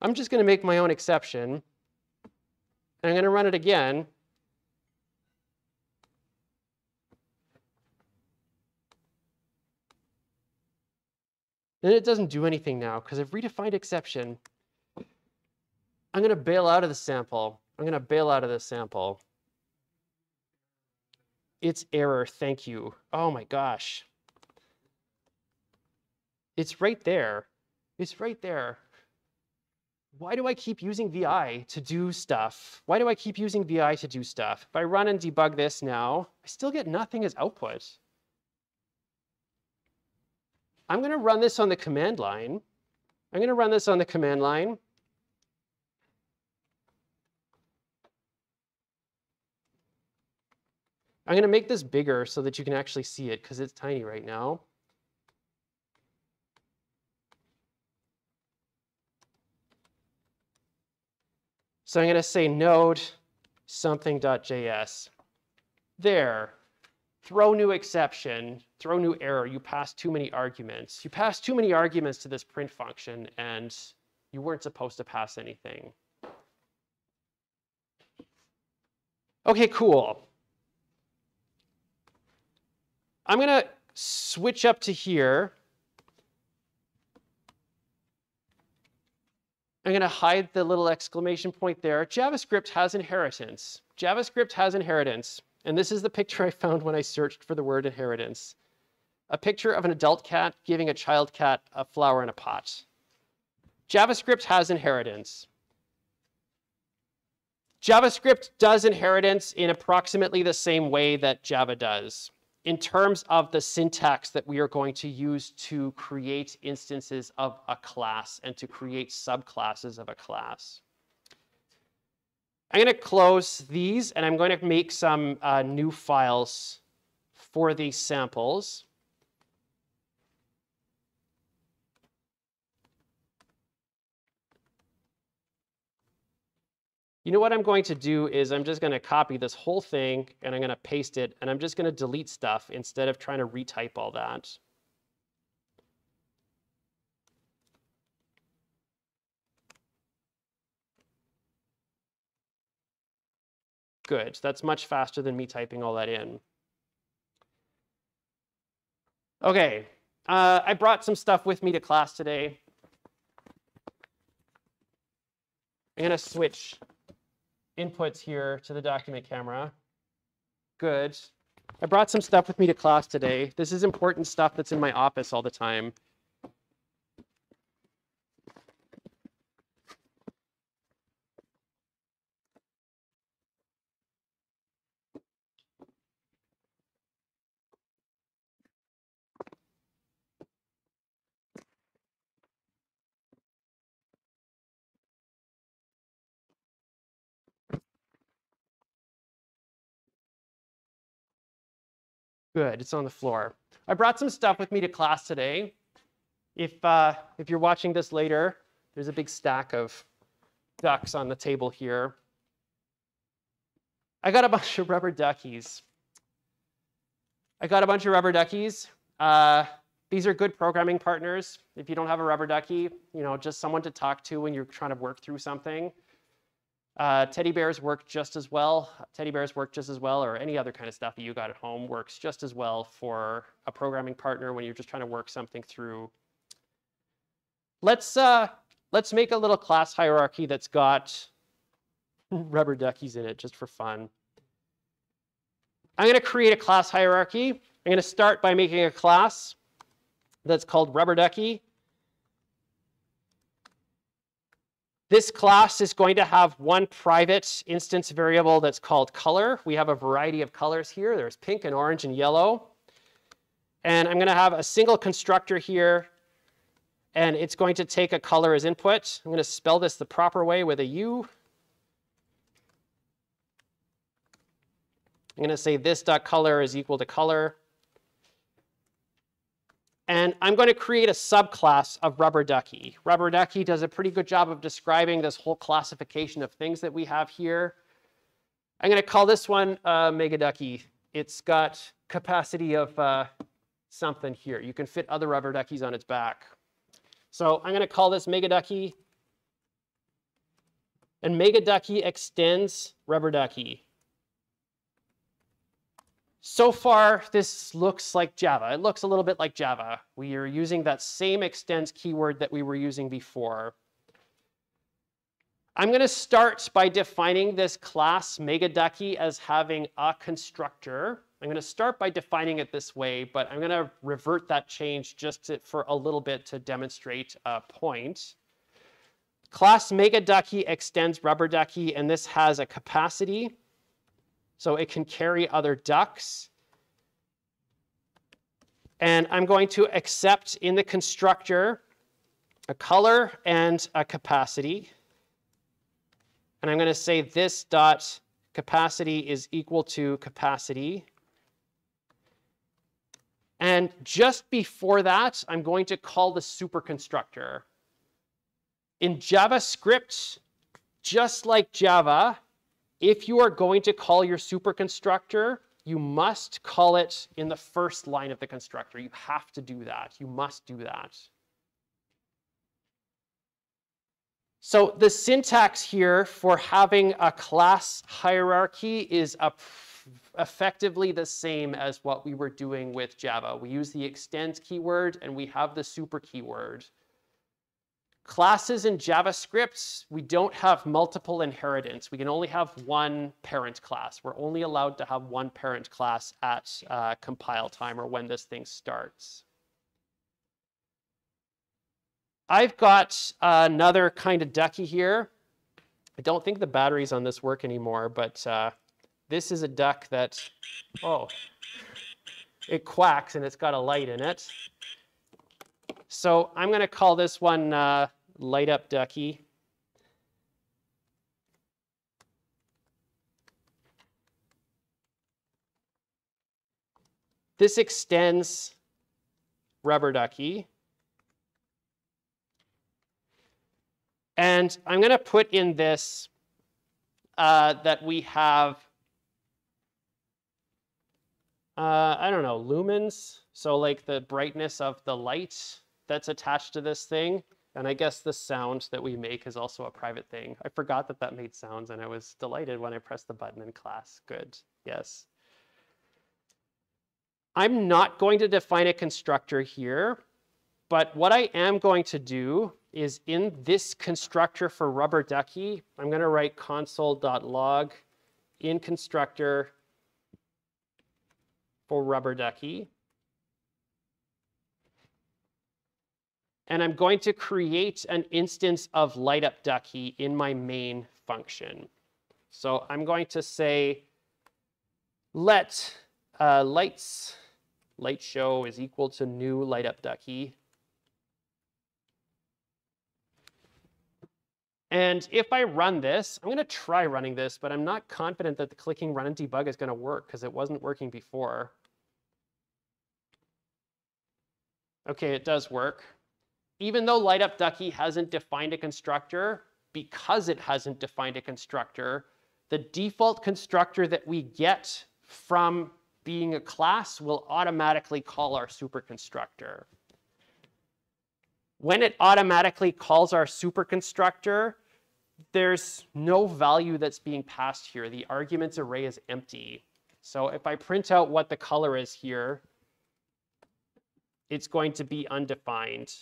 I'm just going to make my own exception. And I'm going to run it again. And it doesn't do anything now because I've redefined exception. I'm going to bail out of the sample. I'm going to bail out of the sample. It's error, thank you. Oh my gosh. It's right there. It's right there. Why do I keep using VI to do stuff? Why do I keep using VI to do stuff? If I run and debug this now, I still get nothing as output. I'm going to run this on the command line. I'm going to run this on the command line. I'm going to make this bigger so that you can actually see it because it's tiny right now. So I'm going to say node something.js. There. Throw new exception, throw new error. You passed too many arguments. You passed too many arguments to this print function, and you weren't supposed to pass anything. Okay, cool. I'm going to switch up to here. I'm going to hide the little exclamation point there. JavaScript has inheritance. JavaScript has inheritance. And this is the picture I found when I searched for the word inheritance. A picture of an adult cat giving a child cat a flower in a pot. JavaScript has inheritance. JavaScript does inheritance in approximately the same way that Java does in terms of the syntax that we are going to use to create instances of a class and to create subclasses of a class. I'm going to close these and I'm going to make some uh, new files for these samples. You know what I'm going to do is I'm just going to copy this whole thing and I'm going to paste it and I'm just going to delete stuff instead of trying to retype all that. Good, that's much faster than me typing all that in. Okay, uh, I brought some stuff with me to class today. I'm gonna switch inputs here to the document camera. Good. I brought some stuff with me to class today. This is important stuff that's in my office all the time. Good, it's on the floor. I brought some stuff with me to class today. If, uh, if you're watching this later, there's a big stack of ducks on the table here. I got a *laughs* bunch of rubber duckies. I got a bunch of rubber duckies. Uh, these are good programming partners. If you don't have a rubber ducky, you know, just someone to talk to when you're trying to work through something. Uh, teddy bears work just as well. Teddy bears work just as well, or any other kind of stuff that you got at home works just as well for a programming partner when you're just trying to work something through. Let's, uh, let's make a little class hierarchy that's got rubber duckies in it just for fun. I'm going to create a class hierarchy. I'm going to start by making a class that's called rubber ducky. This class is going to have one private instance variable that's called color. We have a variety of colors here. There's pink and orange and yellow. And I'm going to have a single constructor here. And it's going to take a color as input. I'm going to spell this the proper way with a U. I'm going to say this dot color is equal to color. And I'm going to create a subclass of rubber ducky. Rubber ducky does a pretty good job of describing this whole classification of things that we have here. I'm going to call this one uh, mega ducky. It's got capacity of uh, something here. You can fit other rubber duckies on its back. So I'm going to call this mega ducky. And mega ducky extends rubber ducky. So far, this looks like Java. It looks a little bit like Java. We are using that same extends keyword that we were using before. I'm going to start by defining this class megaducky as having a constructor. I'm going to start by defining it this way, but I'm going to revert that change just to, for a little bit to demonstrate a point. Class megaducky extends rubber ducky, and this has a capacity so it can carry other ducks. And I'm going to accept in the constructor a color and a capacity. And I'm going to say this dot capacity is equal to capacity. And just before that, I'm going to call the super constructor. In JavaScript, just like Java, if you are going to call your superconstructor, you must call it in the first line of the constructor. You have to do that. You must do that. So the syntax here for having a class hierarchy is effectively the same as what we were doing with Java. We use the extend keyword and we have the super keyword. Classes in JavaScript, we don't have multiple inheritance. We can only have one parent class. We're only allowed to have one parent class at uh, compile time or when this thing starts. I've got another kind of ducky here. I don't think the batteries on this work anymore, but uh, this is a duck that, oh, it quacks and it's got a light in it. So I'm going to call this one uh, Light Up Ducky. This extends Rubber Ducky. And I'm going to put in this uh, that we have, uh, I don't know, lumens. So like the brightness of the light that's attached to this thing. And I guess the sound that we make is also a private thing. I forgot that that made sounds and I was delighted when I pressed the button in class. Good, yes. I'm not going to define a constructor here, but what I am going to do is in this constructor for rubber ducky, I'm going to write console.log in constructor for rubber ducky. And I'm going to create an instance of light up ducky in my main function. So I'm going to say let uh, lights light show is equal to new light up ducky. And if I run this, I'm going to try running this, but I'm not confident that the clicking run and debug is going to work because it wasn't working before. Okay, it does work. Even though light up ducky hasn't defined a constructor, because it hasn't defined a constructor, the default constructor that we get from being a class will automatically call our superconstructor. When it automatically calls our superconstructor, there's no value that's being passed here. The arguments array is empty. So if I print out what the color is here, it's going to be undefined.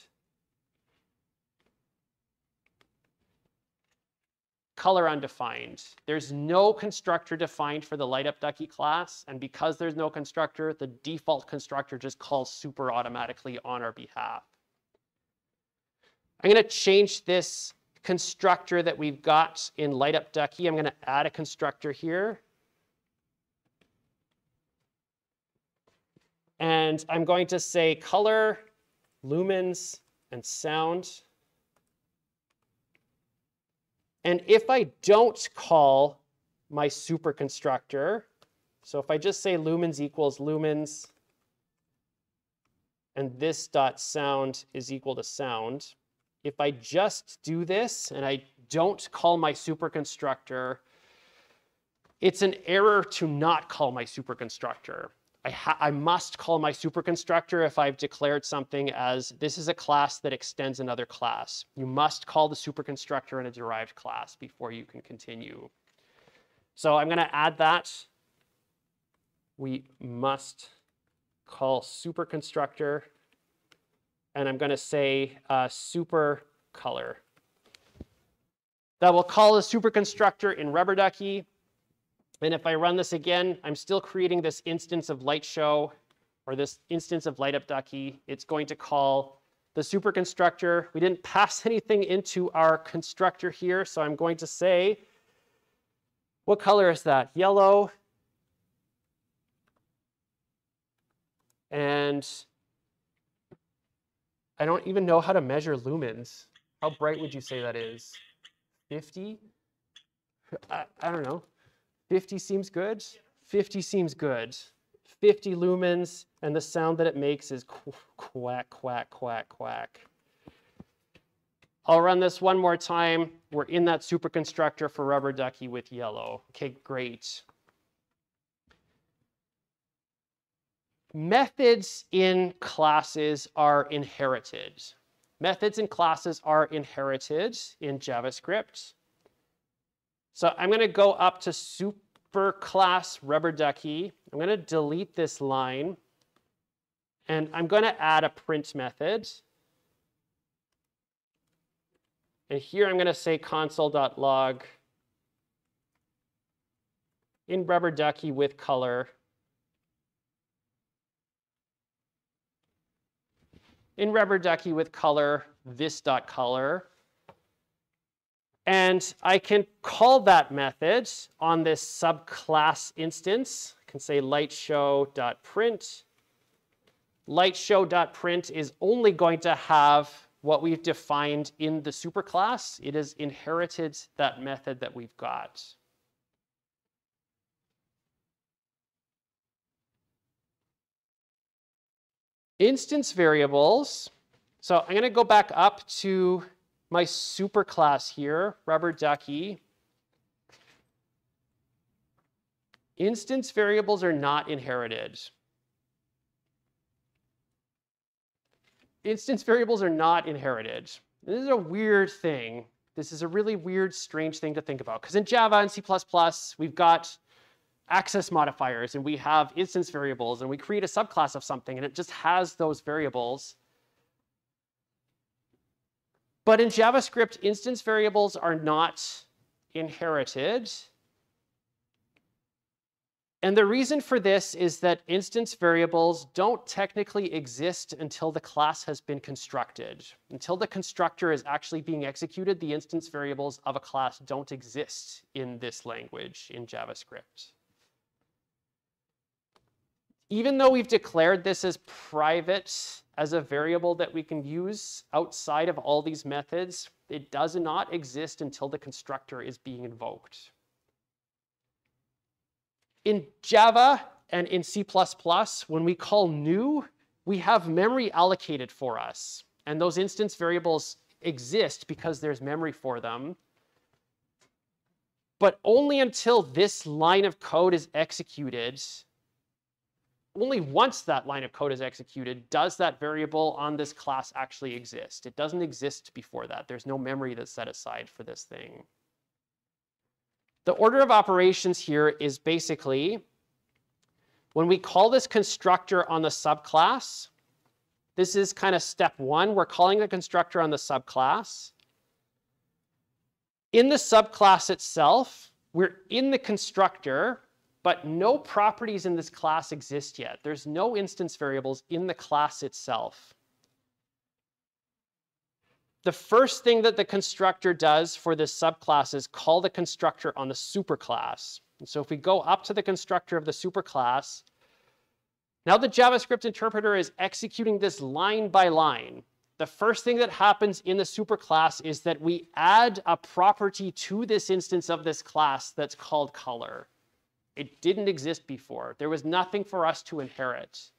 Color undefined. There's no constructor defined for the light up ducky class. And because there's no constructor, the default constructor just calls super automatically on our behalf. I'm going to change this constructor that we've got in light up ducky. I'm going to add a constructor here. And I'm going to say color, lumens, and sound. And if I don't call my superconstructor, so if I just say lumens equals lumens, and this dot sound is equal to sound, if I just do this and I don't call my superconstructor, it's an error to not call my superconstructor. I, I, must call my superconstructor if I've declared something as this is a class that extends another class. You must call the superconstructor in a derived class before you can continue. So I'm going to add that. We must call superconstructor, and I'm going to say uh, super color. That will call the superconstructor in rubber ducky and if I run this again, I'm still creating this instance of light show or this instance of light up ducky. It's going to call the super constructor. We didn't *laughs* pass anything into our constructor here, so I'm going to say, what color is that? Yellow. And I don't even know how to measure lumens. How bright would you say that is? 50? I, I don't know. 50 seems good. 50 seems good. 50 lumens, and the sound that it makes is quack, quack, quack, quack. I'll run this one more time. We're in that superconstructor for rubber ducky with yellow. Okay, great. Methods in classes are inherited. Methods in classes are inherited in JavaScript. So I'm going to go up to super class rubber ducky. I'm going to delete this line. And I'm going to add a print method. And here I'm going to say console.log in rubber ducky with color. In rubber ducky with color, this dot color. And I can call that method on this subclass instance. I can say lightshow.print. Lightshow.print is only going to have what we've defined in the superclass. It has inherited that method that we've got. Instance variables. So I'm going to go back up to my superclass here, rubber ducky. Instance variables are not inherited. Instance variables are not inherited. This is a weird thing. This is a really weird, strange thing to think about. Because in Java and C++, we've got access modifiers and we have instance variables and we create a subclass of something and it just has those variables. But in JavaScript, instance variables are not inherited. And the reason for this is that instance variables don't technically exist until the class has been constructed. Until the constructor is actually being executed, the instance variables of a class don't exist in this language, in JavaScript. Even though we've declared this as private, as a variable that we can use outside of all these methods, it does not exist until the constructor is being invoked. In Java and in C++, when we call new, we have memory allocated for us. And those instance variables exist because there's memory for them. But only until this line of code is executed, only once that line of code is executed, does that variable on this class actually exist. It doesn't exist before that. There's no memory that's set aside for this thing. The order of operations here is basically when we call this constructor on the subclass, this is kind of step one. We're calling the constructor on the subclass. In the subclass itself, we're in the constructor, but no properties in this class exist yet. There's no instance variables in the class itself the first thing that the constructor does for this subclass is call the constructor on the superclass. And so if we go up to the constructor of the superclass, now the JavaScript interpreter is executing this line by line. The first thing that happens in the superclass is that we add a property to this instance of this class that's called color. It didn't exist before. There was nothing for us to inherit.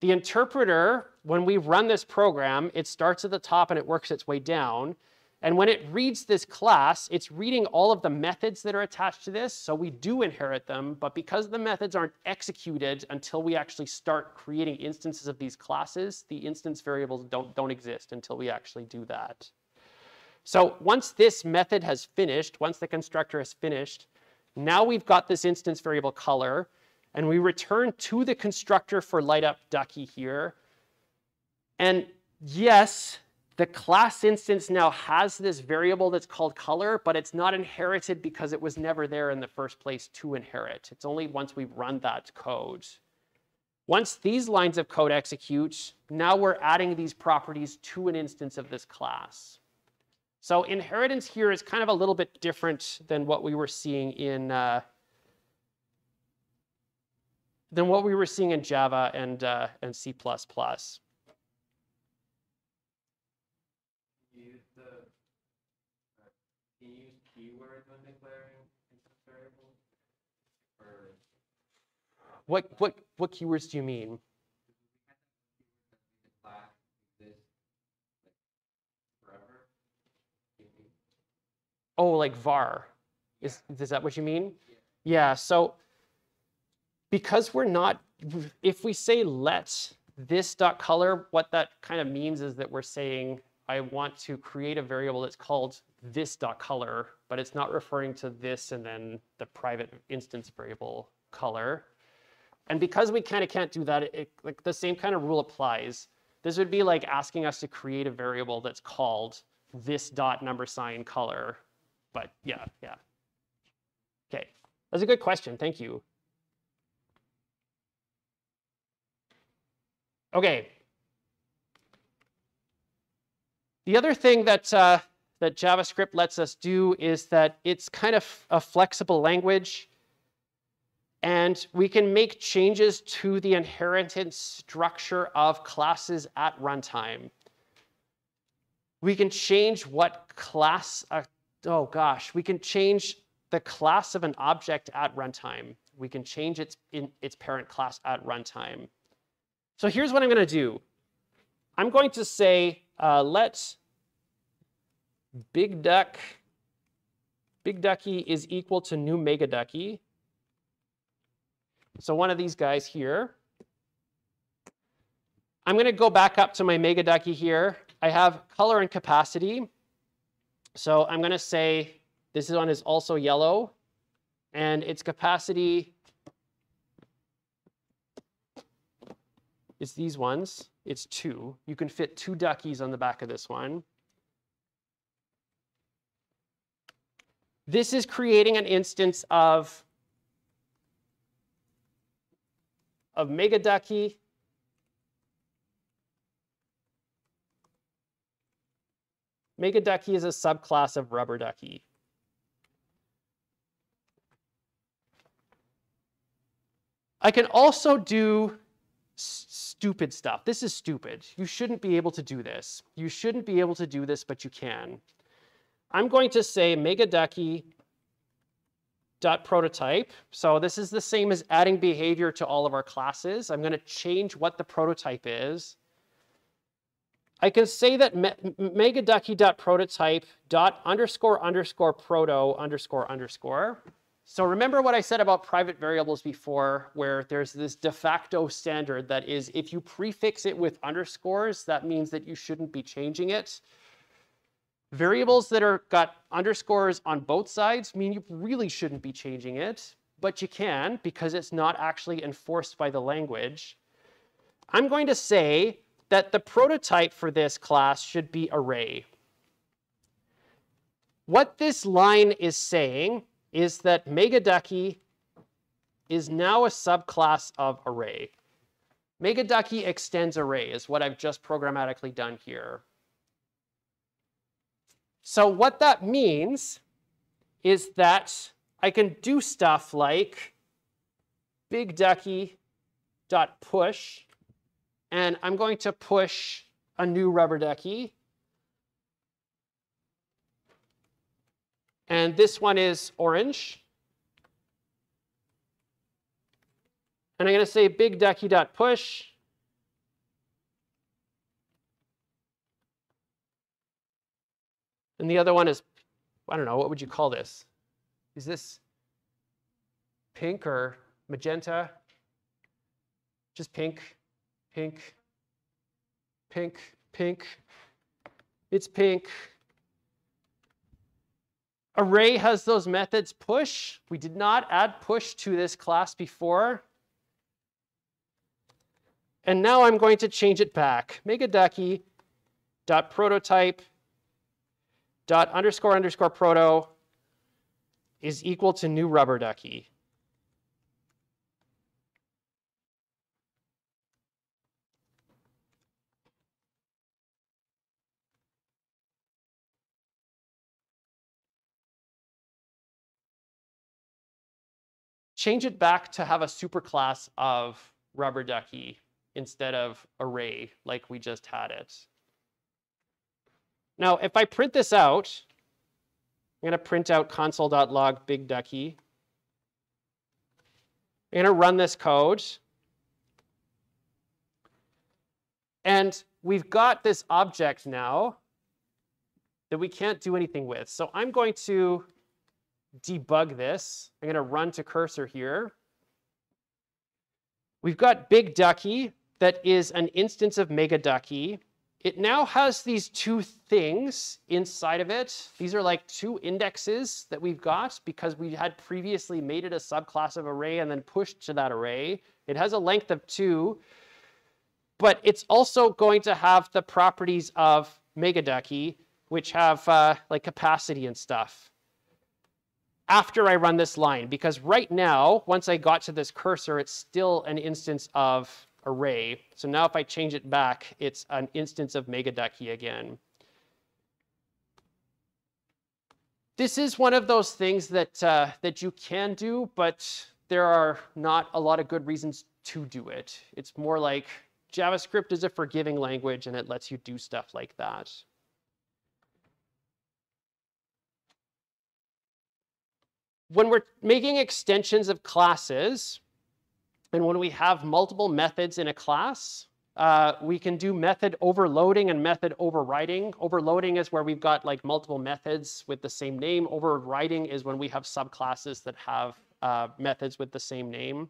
The interpreter, when we run this program, it starts at the top and it works its way down. And when it reads this class, it's reading all of the methods that are attached to this. So we do inherit them, but because the methods aren't executed until we actually start creating instances of these classes, the instance variables don't, don't exist until we actually do that. So once this method has finished, once the constructor has finished, now we've got this instance variable color. And we return to the constructor for light up ducky here. And yes, the class instance now has this variable that's called color, but it's not inherited because it was never there in the first place to inherit. It's only once we run that code. Once these lines of code execute, now we're adding these properties to an instance of this class. So inheritance here is kind of a little bit different than what we were seeing in, uh, than what we were seeing in Java and, uh, and C++. What, what, what keywords do you mean? Oh, like var. Is, is that what you mean? Yeah, so because we're not, if we say let this dot color, what that kind of means is that we're saying I want to create a variable that's called this dot color, but it's not referring to this and then the private instance variable color. And because we kind of can't do that, it, like the same kind of rule applies. This would be like asking us to create a variable that's called this dot number sign color. But yeah, yeah. Okay, that's a good question. Thank you. Okay. The other thing that, uh, that JavaScript lets us do is that it's kind of a flexible language. And we can make changes to the inheritance structure of classes at runtime. We can change what class, uh, oh gosh, we can change the class of an object at runtime. We can change its, its parent class at runtime. So here's what I'm going to do. I'm going to say uh, let big duck, big ducky is equal to new mega ducky. So one of these guys here. I'm going to go back up to my mega ducky here. I have color and capacity. So I'm going to say this one is also yellow. and its capacity is these ones. It's two. You can fit two duckies on the back of this one. This is creating an instance of, of mega ducky Mega ducky is a subclass of rubber ducky. I can also do stupid stuff. This is stupid. You shouldn't be able to do this. You shouldn't be able to do this, but you can. I'm going to say megaducky dot prototype. So this is the same as adding behavior to all of our classes. I'm going to change what the prototype is. I can say that me underscore so remember what I said about private variables before, where there's this de facto standard that is if you prefix it with underscores, that means that you shouldn't be changing it. Variables that are got underscores on both sides mean you really shouldn't be changing it, but you can because it's not actually enforced by the language. I'm going to say that the prototype for this class should be array. What this line is saying is that megaducky is now a subclass of array. Megaducky extends array is what I've just programmatically done here. So what that means is that I can do stuff like big ducky dot push, and I'm going to push a new rubber ducky And this one is orange. And I'm going to say big ducky dot push. And the other one is, I don't know, what would you call this? Is this pink or magenta? Just pink, pink, pink, pink. It's pink. Array has those methods push. We did not add push to this class before. And now I'm going to change it back. Megaducky dot prototype dot underscore underscore proto is equal to new rubber ducky. Change it back to have a superclass of rubber ducky instead of array like we just had it. Now, if I print this out, I'm going to print out console.log big ducky. I'm going to run this code. And we've got this object now that we can't do anything with. So I'm going to debug this. I'm going to run to cursor here. We've got Big Ducky that is an instance of Mega Ducky. It now has these two things inside of it. These are like two indexes that we've got because we had previously made it a subclass of array and then pushed to that array. It has a length of two, but it's also going to have the properties of Mega Ducky, which have uh, like capacity and stuff after I run this line, because right now, once I got to this cursor, it's still an instance of array. So now if I change it back, it's an instance of megaducky again. This is one of those things that, uh, that you can do, but there are not a lot of good reasons to do it. It's more like JavaScript is a forgiving language and it lets you do stuff like that. When we're making extensions of classes, and when we have multiple methods in a class, uh, we can do method overloading and method overriding. Overloading is where we've got like multiple methods with the same name. Overriding is when we have subclasses that have uh, methods with the same name.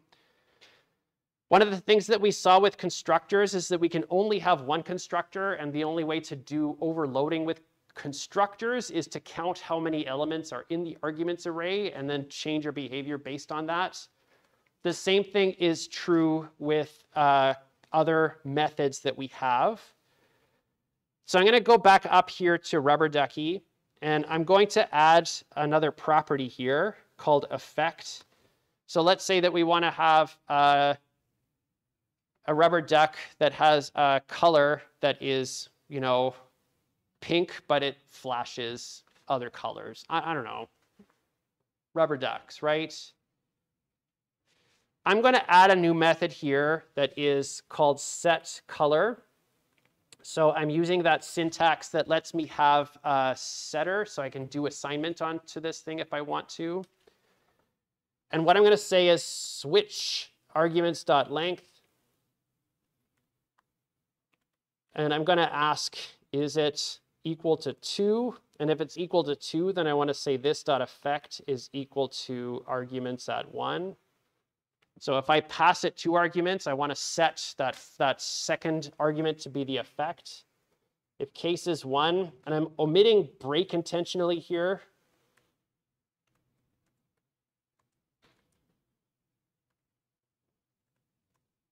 One of the things that we saw with constructors is that we can only have one constructor, and the only way to do overloading with constructors is to count how many elements are in the arguments array and then change your behavior based on that. The same thing is true with uh, other methods that we have. So I'm going to go back up here to rubber ducky, and I'm going to add another property here called effect. So let's say that we want to have uh, a rubber duck that has a color that is, you know, pink, but it flashes other colors. I, I don't know. Rubber ducks, right? I'm going to add a new method here that is called set color. So I'm using that syntax that lets me have a setter so I can do assignment onto this thing if I want to. And what I'm going to say is switch arguments.length. And I'm going to ask, is it equal to 2? And if it's equal to 2, then I want to say this dot effect is equal to arguments at 1. So if I pass it two arguments, I want to set that, that second argument to be the effect. If case is 1, and I'm omitting break intentionally here,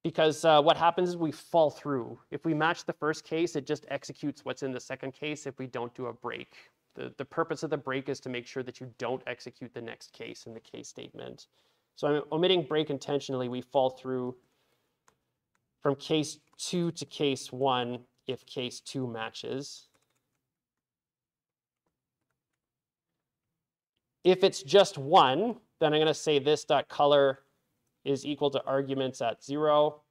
because uh, what happens is we fall through. If we match the first case, it just executes what's in the second case if we don't do a break. The, the purpose of the break is to make sure that you don't execute the next case in the case statement. So I'm omitting break intentionally. We fall through from case 2 to case 1 if case 2 matches. If it's just 1, then I'm going to say this dot color is equal to arguments at 0.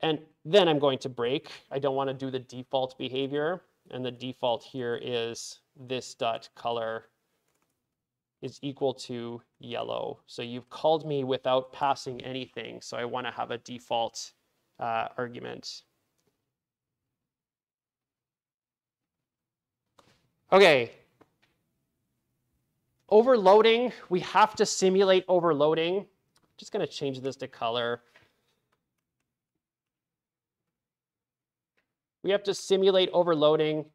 And then I'm going to break. I don't want to do the default behavior. And the default here is this dot color is equal to yellow. So you've called me without passing anything. So I want to have a default uh, argument. Okay. Overloading, we have to simulate overloading. Just going to change this to color. We have to simulate overloading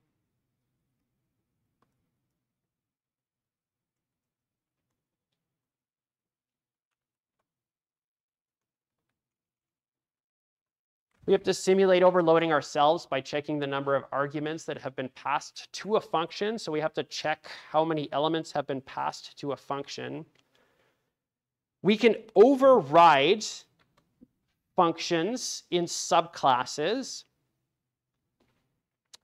We have to simulate overloading ourselves by checking the number of arguments that have been passed to a function. So we have to check how many elements have been passed to a function. We can override functions in subclasses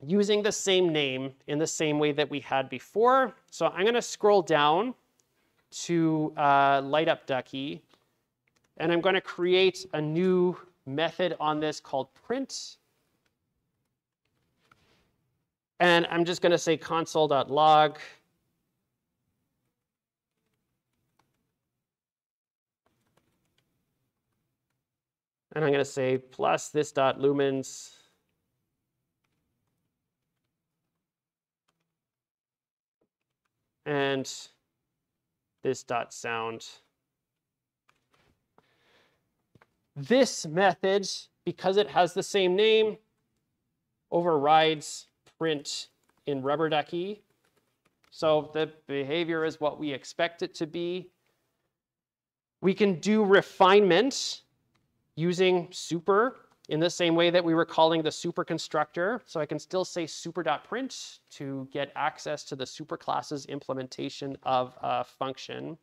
using the same name in the same way that we had before. So I'm going to scroll down to uh, light up ducky, and I'm going to create a new method on this called print. And I'm just going to say console.log. And I'm going to say plus this dot lumens and this dot sound. This method, because it has the same name, overrides print in rubber ducky. So the behavior is what we expect it to be. We can do refinement using super in the same way that we were calling the super constructor. So I can still say super.print to get access to the super superclass's implementation of a function.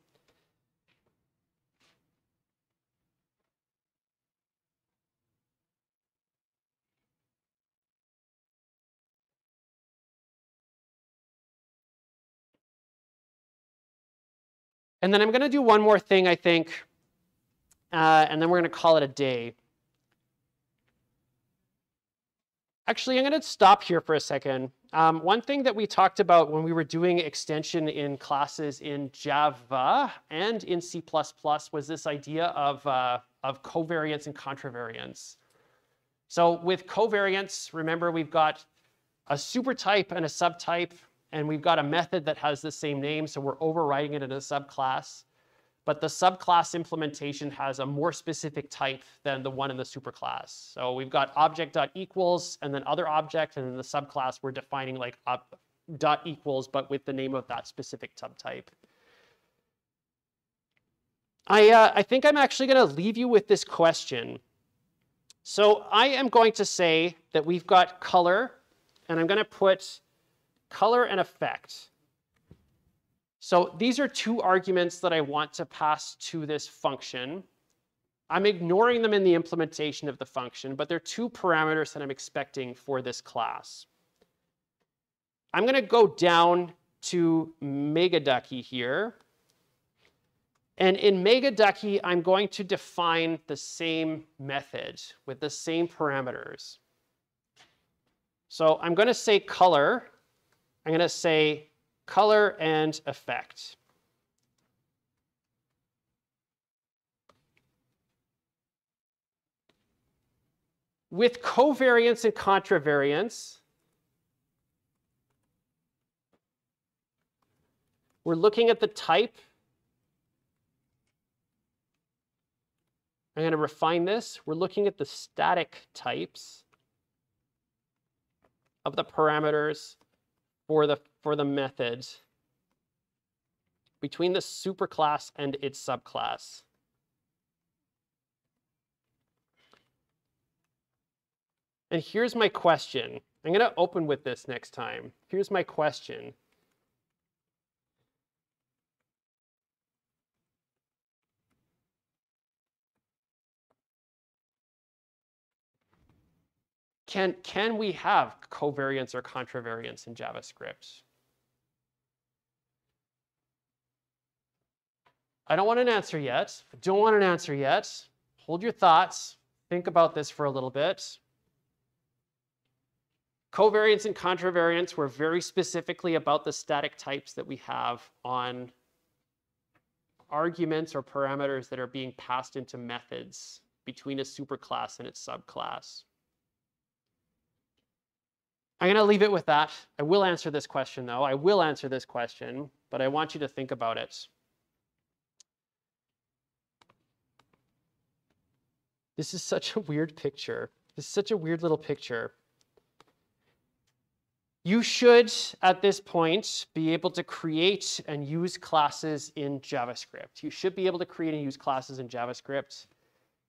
And then I'm going to do one more thing, I think, uh, and then we're going to call it a day. Actually, I'm going to stop here for a second. Um, one thing that we talked about when we were doing extension in classes in Java and in C++ was this idea of, uh, of covariance and contravariance. So with covariance, remember we've got a supertype and a subtype and we've got a method that has the same name, so we're overriding it in a subclass. But the subclass implementation has a more specific type than the one in the superclass. So we've got object.equals and then other object, and then the subclass we're defining like dot equals, but with the name of that specific subtype. I, uh, I think I'm actually going to leave you with this question. So I am going to say that we've got color, and I'm going to put color and effect. So these are two arguments that I want to pass to this function. I'm ignoring them in the implementation of the function, but they're two parameters that I'm expecting for this class. I'm going to go down to MegaDucky here. And in MegaDucky, I'm going to define the same method with the same parameters. So I'm going to say color. I'm going to say color and effect. With covariance and contravariance, we're looking at the type. I'm going to refine this. We're looking at the static types of the parameters for the, for the methods between the superclass and its subclass. And here's my question. I'm going to open with this next time. Here's my question. Can, can we have covariance or contravariance in JavaScript? I don't want an answer yet. I don't want an answer yet. Hold your thoughts. Think about this for a little bit. Covariance and contravariance were very specifically about the static types that we have on arguments or parameters that are being passed into methods between a superclass and its subclass. I'm going to leave it with that. I will answer this question, though. I will answer this question, but I want you to think about it. This is such a weird picture. This is such a weird little picture. You should, at this point, be able to create and use classes in JavaScript. You should be able to create and use classes in JavaScript.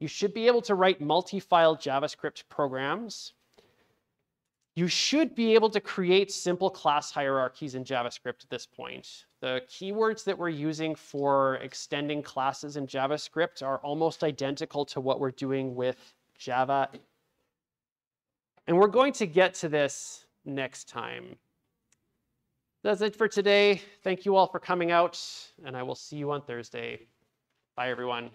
You should be able to write multi-file JavaScript programs. You should be able to create simple class hierarchies in JavaScript at this point. The keywords that we're using for extending classes in JavaScript are almost identical to what we're doing with Java. And we're going to get to this next time. That's it for today. Thank you all for coming out, and I will see you on Thursday. Bye, everyone.